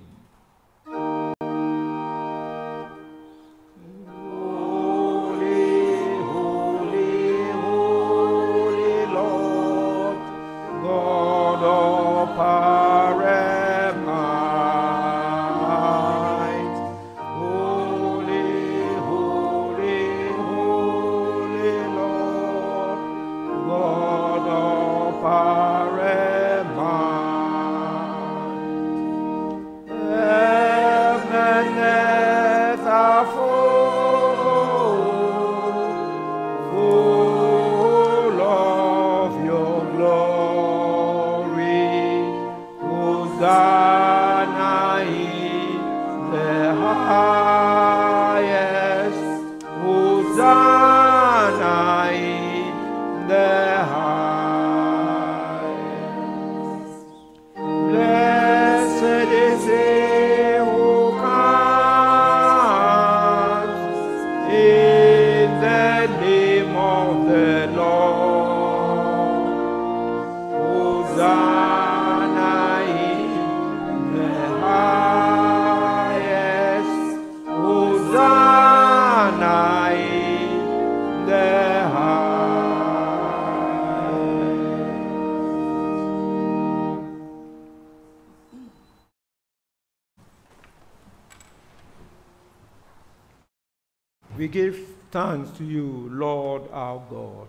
Speaker 1: Give thanks to you, Lord our God,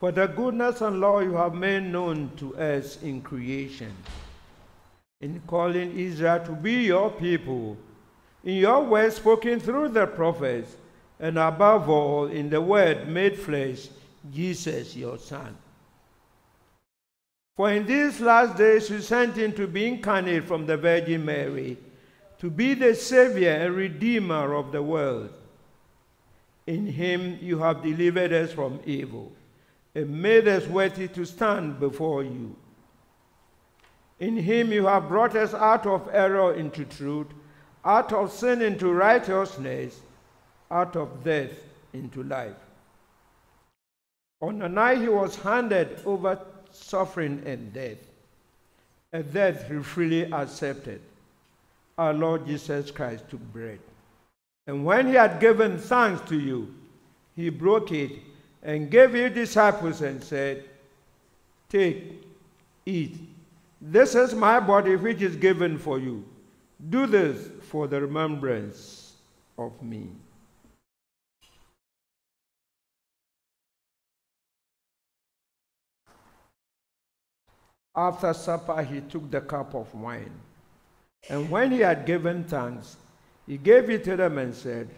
Speaker 1: for the goodness and law you have made known to us in creation, in calling Israel to be your people, in your word spoken through the prophets, and above all in the word made flesh, Jesus your Son. For in these last days you sent him to be incarnate from the Virgin Mary, to be the Savior and Redeemer of the world. In him you have delivered us from evil and made us worthy to stand before you. In him you have brought us out of error into truth, out of sin into righteousness, out of death into life. On the night he was handed over suffering and death, a death he freely accepted, our Lord Jesus Christ took bread. And when he had given thanks to you, he broke it and gave his disciples and said, Take, eat. This is my body which is given for you. Do this for the remembrance of me. After supper, he took the cup of wine. And when he had given thanks, he gave it to them and said,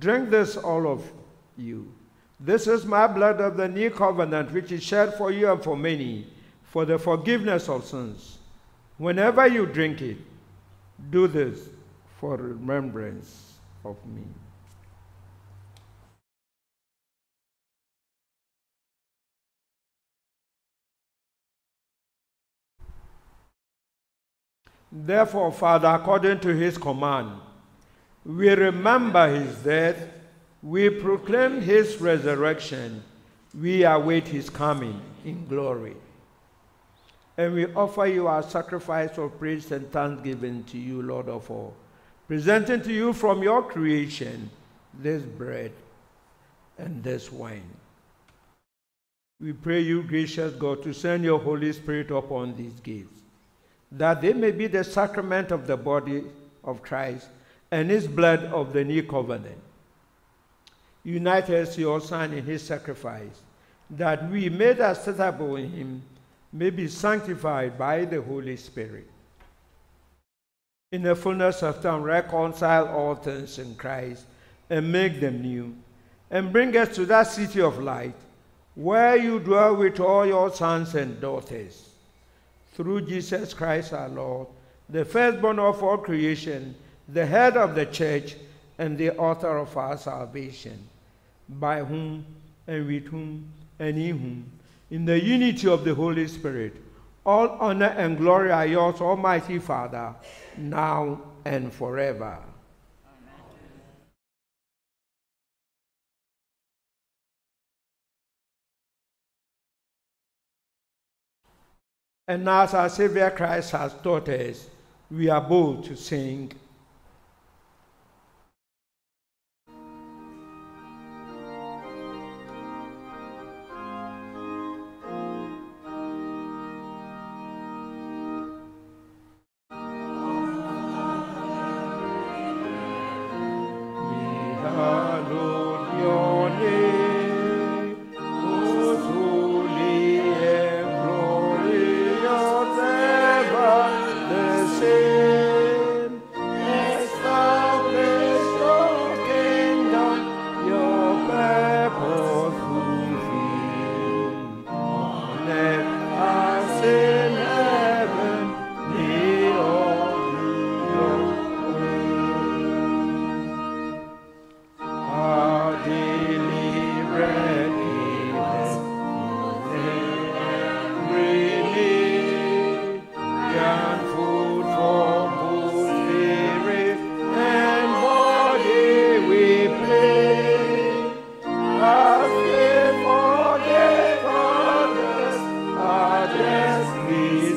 Speaker 1: Drink this, all of you. This is my blood of the new covenant, which is shed for you and for many, for the forgiveness of sins. Whenever you drink it, do this for remembrance of me. Therefore, Father, according to his command, we remember his death, we proclaim his resurrection, we await his coming in glory. And we offer you our sacrifice of praise and thanksgiving to you, Lord of all, presenting to you from your creation this bread and this wine. We pray you, gracious God, to send your Holy Spirit upon these gifts, that they may be the sacrament of the body of Christ and his blood of the new covenant. Unite us your Son in his sacrifice, that we, made acceptable in him, may be sanctified by the Holy Spirit. In the fullness of time, reconcile all things in Christ and make them new, and bring us to that city of light where you dwell with all your sons and daughters. Through Jesus Christ our Lord, the firstborn of all creation, the head of the church, and the author of our salvation, by whom and with whom and in whom, in the unity of the Holy Spirit, all honor and glory are yours, Almighty Father, now and forever. And as our Savior Christ has taught us, we are bold to sing. Please.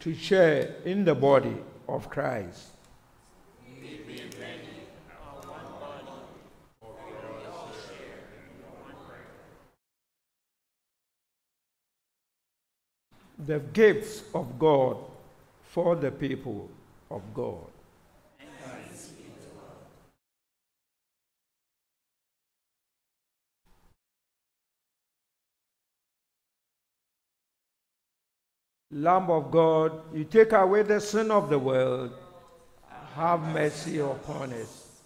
Speaker 1: To share in the body of Christ. The gifts of God for the people of God. Lamb of God, you take away the sin of the world, have mercy upon us.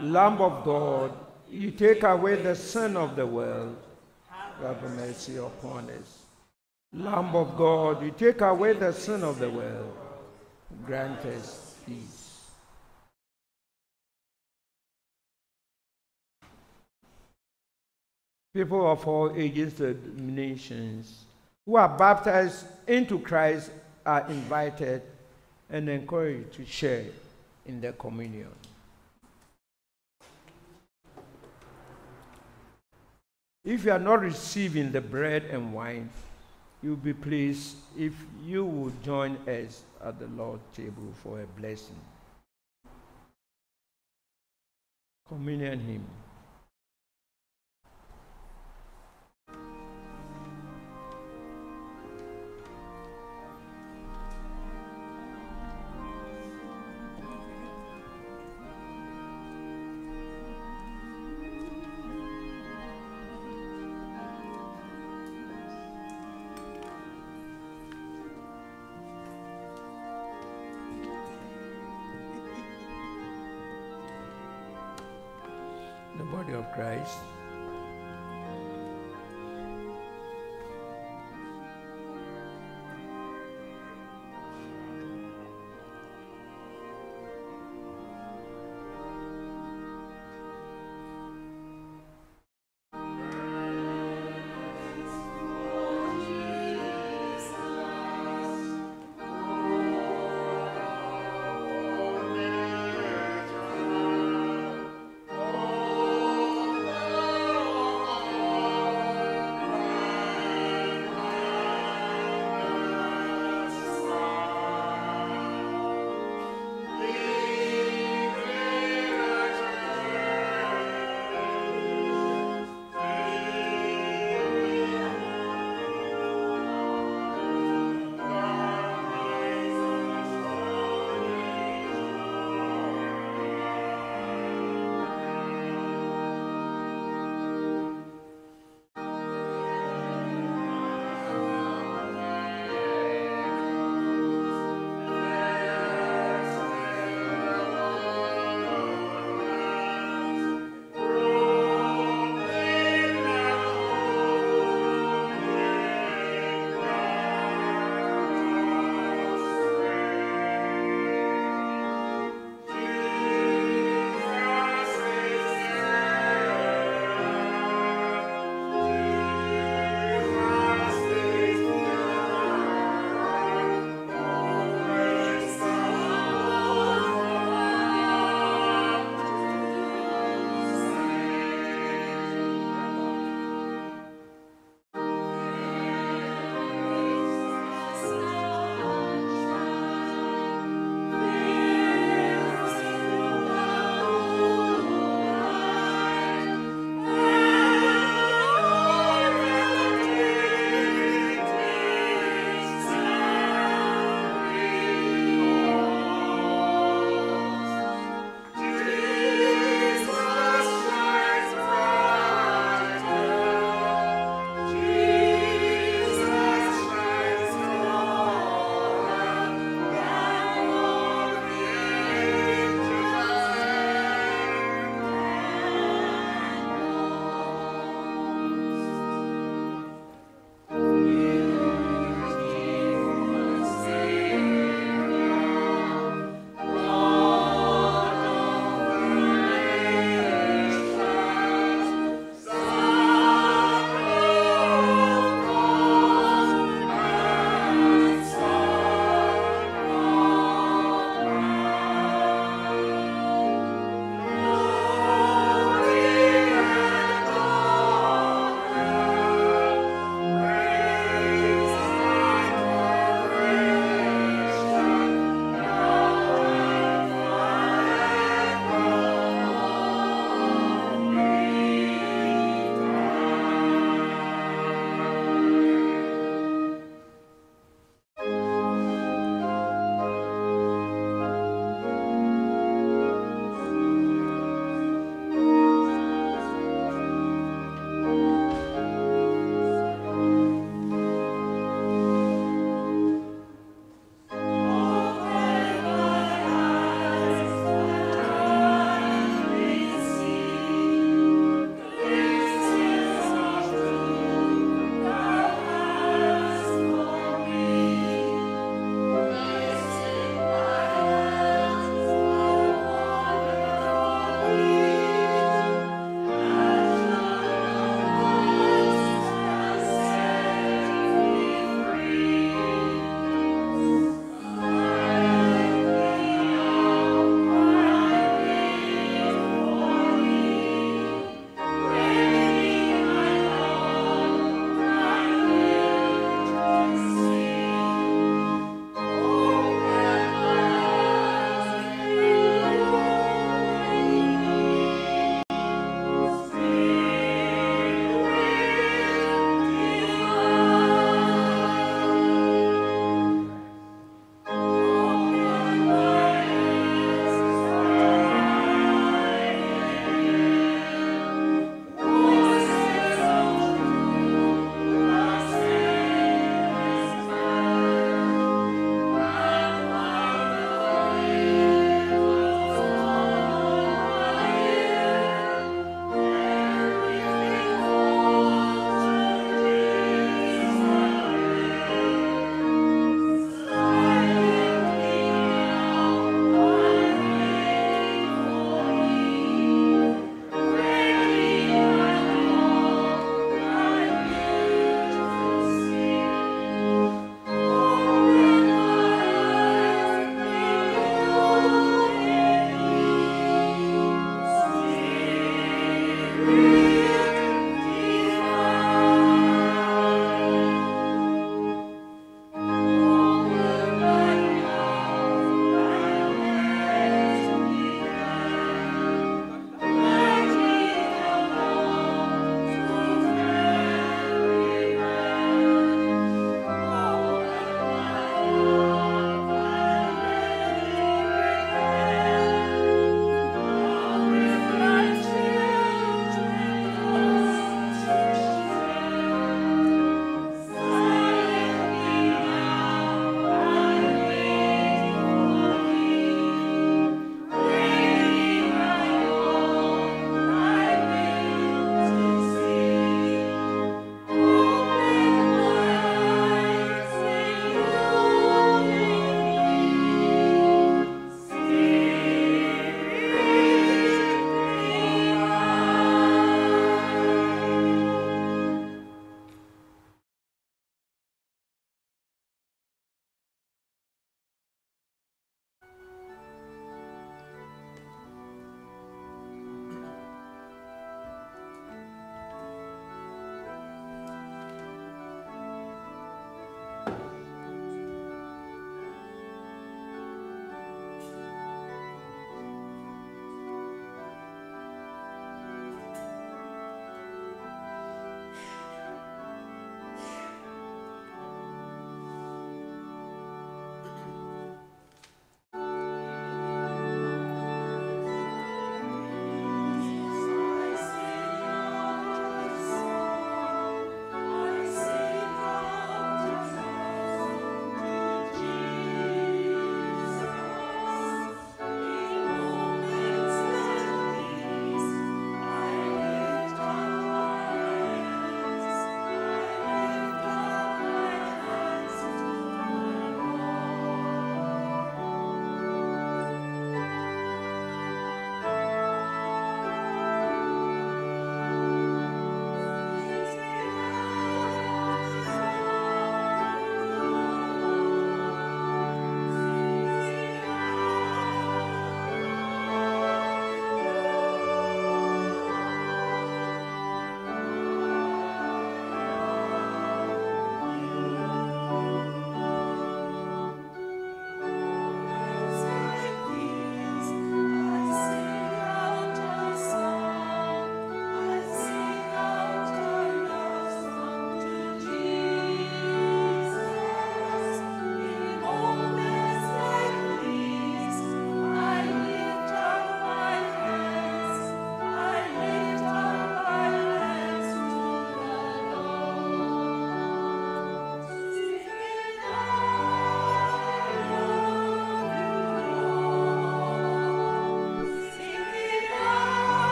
Speaker 1: Lamb of God, you take away the sin of the world, have mercy upon us. Lamb of God, you take away the sin of the world, grant us peace. People of all ages and nations, who are baptized into Christ are invited and encouraged to share in the communion. If you are not receiving the bread and wine, you'll be pleased if you would join us at the Lord's table for a blessing. Communion hymn.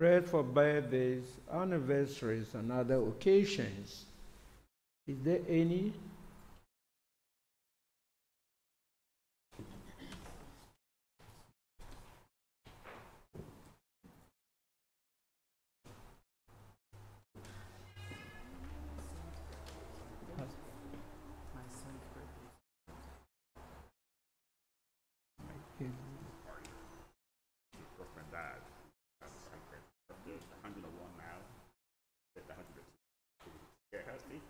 Speaker 1: Pray for birthdays, anniversaries, and other occasions. Is there any?
Speaker 5: girlfriend died. I was celebrating her birthday. 101 now. Hit the 102. Yeah, has me.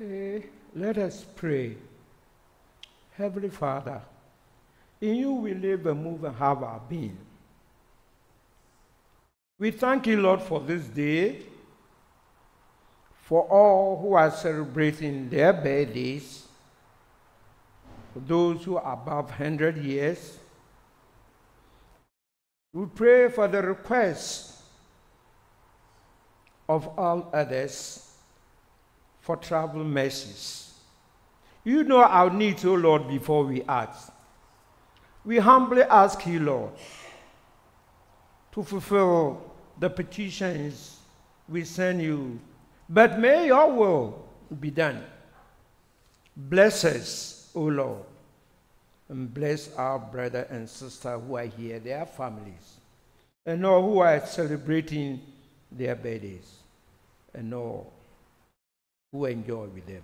Speaker 1: Okay, let us pray. Heavenly Father, in you we live and move and have our being. We thank you, Lord, for this day, for all who are celebrating their birthdays, for those who are above 100 years. We pray for the requests of all others for travel mercies. You know our needs, O Lord, before we ask. We humbly ask you, Lord, to fulfill the petitions we send you. But may your will be done. Bless us, O Lord, and bless our brother and sister who are here, their families, and all who are celebrating their birthdays, and all who enjoy with them.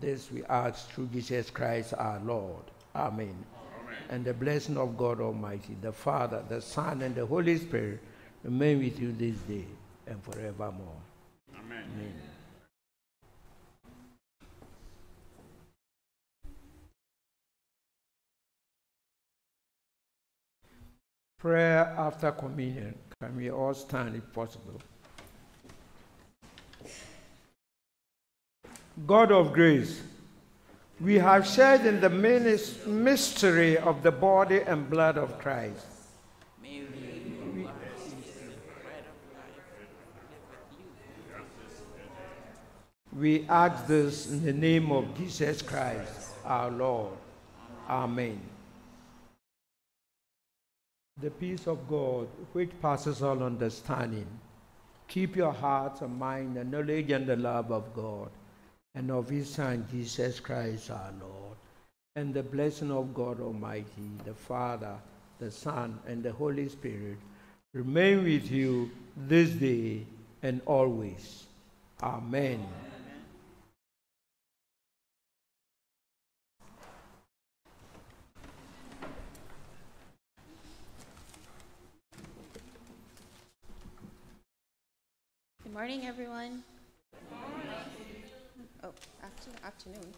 Speaker 1: This we ask through Jesus Christ our Lord. Amen. Amen. And the blessing of God Almighty, the Father, the Son, and the Holy Spirit remain with you this day and forevermore.
Speaker 5: Amen.
Speaker 1: Amen. Prayer after communion. Can we all stand if possible? God of grace, we have shared in the mystery of the body and blood of Christ. We ask this in the name of Jesus Christ, our Lord. Amen. The peace of God, which passes all understanding, keep your hearts and mind, the knowledge and the love of God and of his Son, Jesus Christ our Lord, and the blessing of God Almighty, the Father, the Son, and the Holy Spirit remain with you this day and always. Amen.
Speaker 6: Good morning, everyone. After, afternoon.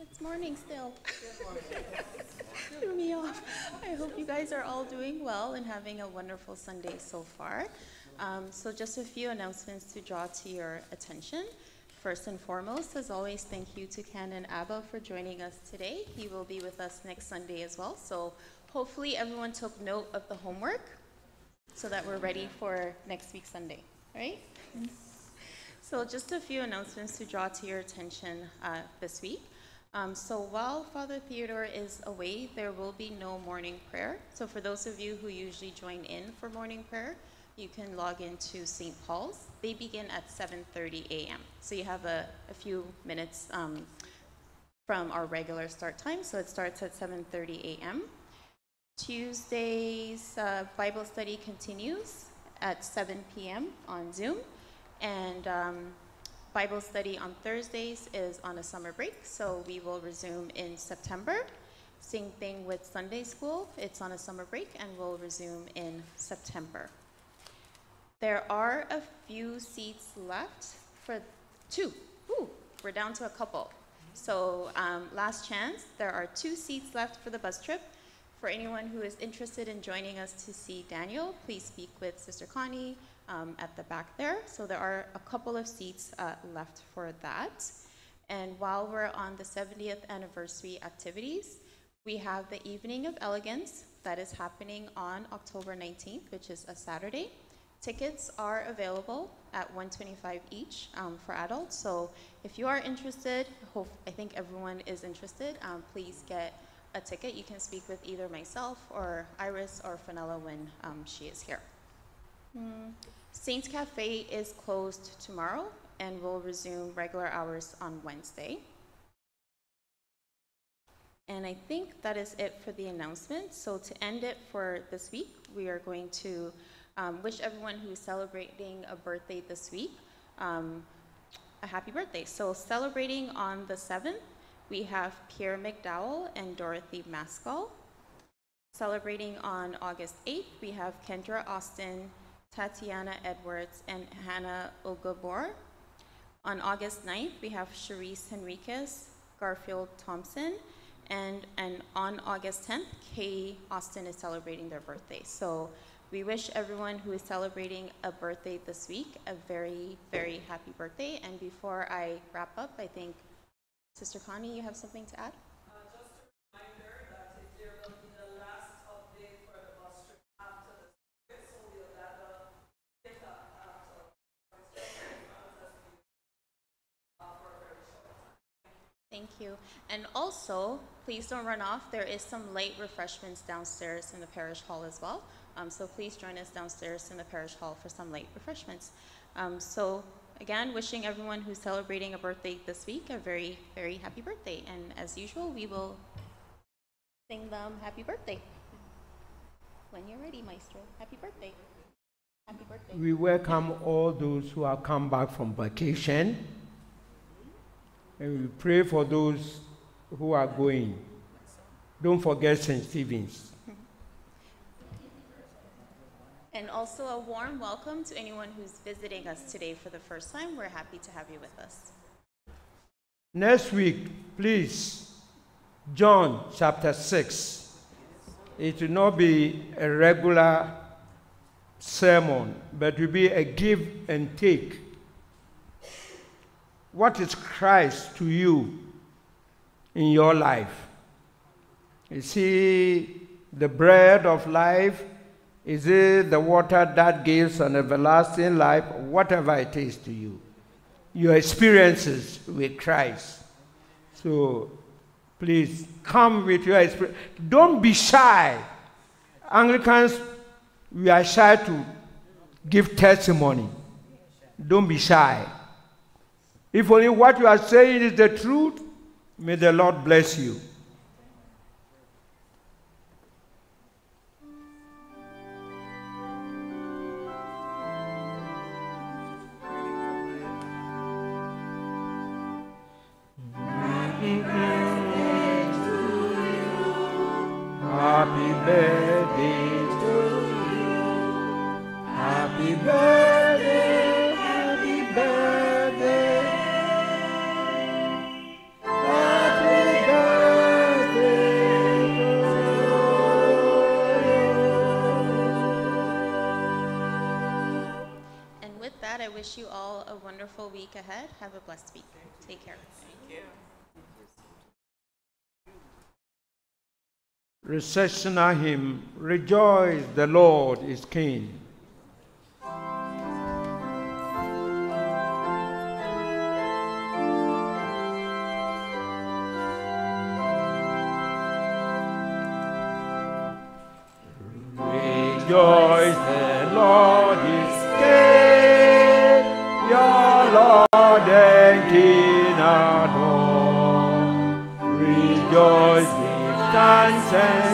Speaker 6: It's morning still. Threw me off. I hope you guys are all doing well and having a wonderful Sunday so far. Um, so just a few announcements to draw to your attention. First and foremost, as always, thank you to Canon Abah for joining us today. He will be with us next Sunday as well. So hopefully everyone took note of the homework so that we're ready for next week Sunday, right? So just a few announcements to draw to your attention uh, this week. Um, so while Father Theodore is away, there will be no morning prayer. So for those of you who usually join in for morning prayer, you can log into St. Paul's. They begin at 7.30 a.m. So you have a, a few minutes um, from our regular start time. So it starts at 7.30 a.m. Tuesday's uh, Bible study continues at 7 p.m. on Zoom. And um, Bible study on Thursdays is on a summer break, so we will resume in September. Same thing with Sunday school, it's on a summer break and we'll resume in September. There are a few seats left for two. Ooh, we're down to a couple. So um, last chance, there are two seats left for the bus trip. For anyone who is interested in joining us to see Daniel, please speak with Sister Connie, um, at the back there. So there are a couple of seats uh, left for that. And while we're on the 70th anniversary activities, we have the Evening of Elegance that is happening on October 19th, which is a Saturday. Tickets are available at 125 each um, for adults. So if you are interested, hope, I think everyone is interested, um, please get a ticket, you can speak with either myself or Iris or Fenella when um, she is here. Mm. Saints Cafe is closed tomorrow and will resume regular hours on Wednesday. And I think that is it for the announcements. So to end it for this week, we are going to um, wish everyone who is celebrating a birthday this week um, a happy birthday. So celebrating on the 7th, we have Pierre McDowell and Dorothy Maskell. Celebrating on August 8th, we have Kendra Austin, Tatiana Edwards, and Hannah Ogabor. On August 9th, we have Cherise Henriquez, Garfield Thompson, and, and on August 10th, Kay Austin is celebrating their birthday. So we wish everyone who is celebrating a birthday this week a very, very happy birthday. And before I wrap up, I think Sister Connie, you have something to add? Thank you. And also, please don't run off. There is some late refreshments downstairs in the parish hall as well. Um, so please join us downstairs in the parish hall for some late refreshments. Um, so again, wishing everyone who's celebrating a birthday this week a very, very happy birthday. And as usual, we will sing them happy birthday. When you're ready, Maestro. Happy birthday. Happy birthday.
Speaker 1: We welcome all those who have come back from vacation. And we pray for those who are going. Don't forget St. Stephen's.
Speaker 6: And also a warm welcome to anyone who's visiting us today for the first time. We're happy to have you with us.
Speaker 1: Next week, please, John chapter 6. It will not be a regular sermon, but will be a give and take. What is Christ to you in your life? Is he the bread of life? Is it the water that gives an everlasting life? Whatever it is to you. Your experiences with Christ. So please come with your experience. Don't be shy. Anglicans, we are shy to give testimony. Don't be shy. If only what you are saying is the truth, may the Lord bless you.
Speaker 6: Have a blessed week. Take care.
Speaker 1: Recessional hymn, Rejoice, the Lord is King. Rejoice, And King adore. Rejoice, sing,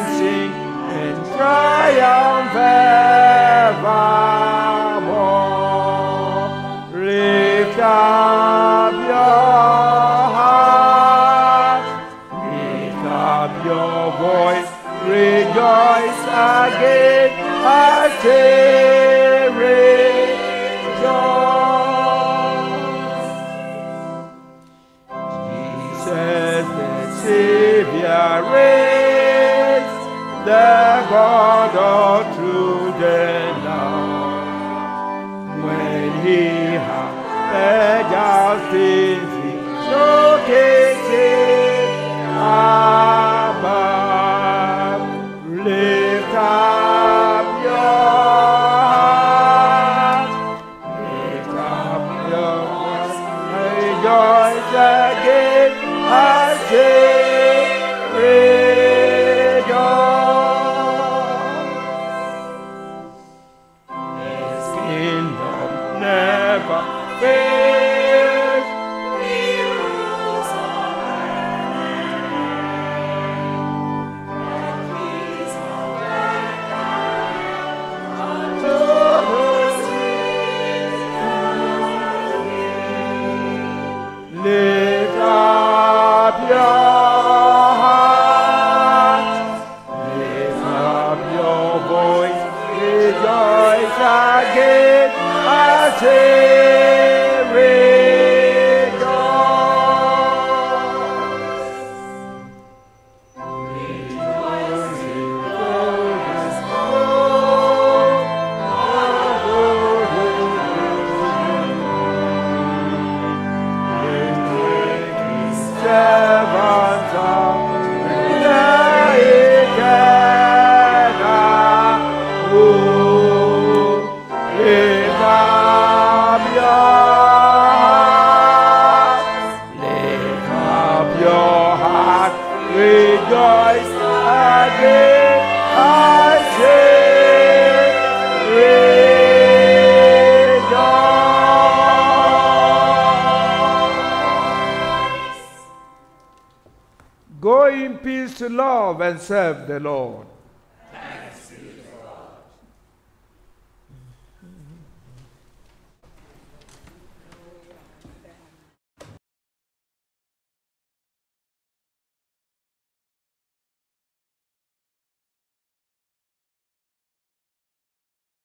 Speaker 1: serve the Lord.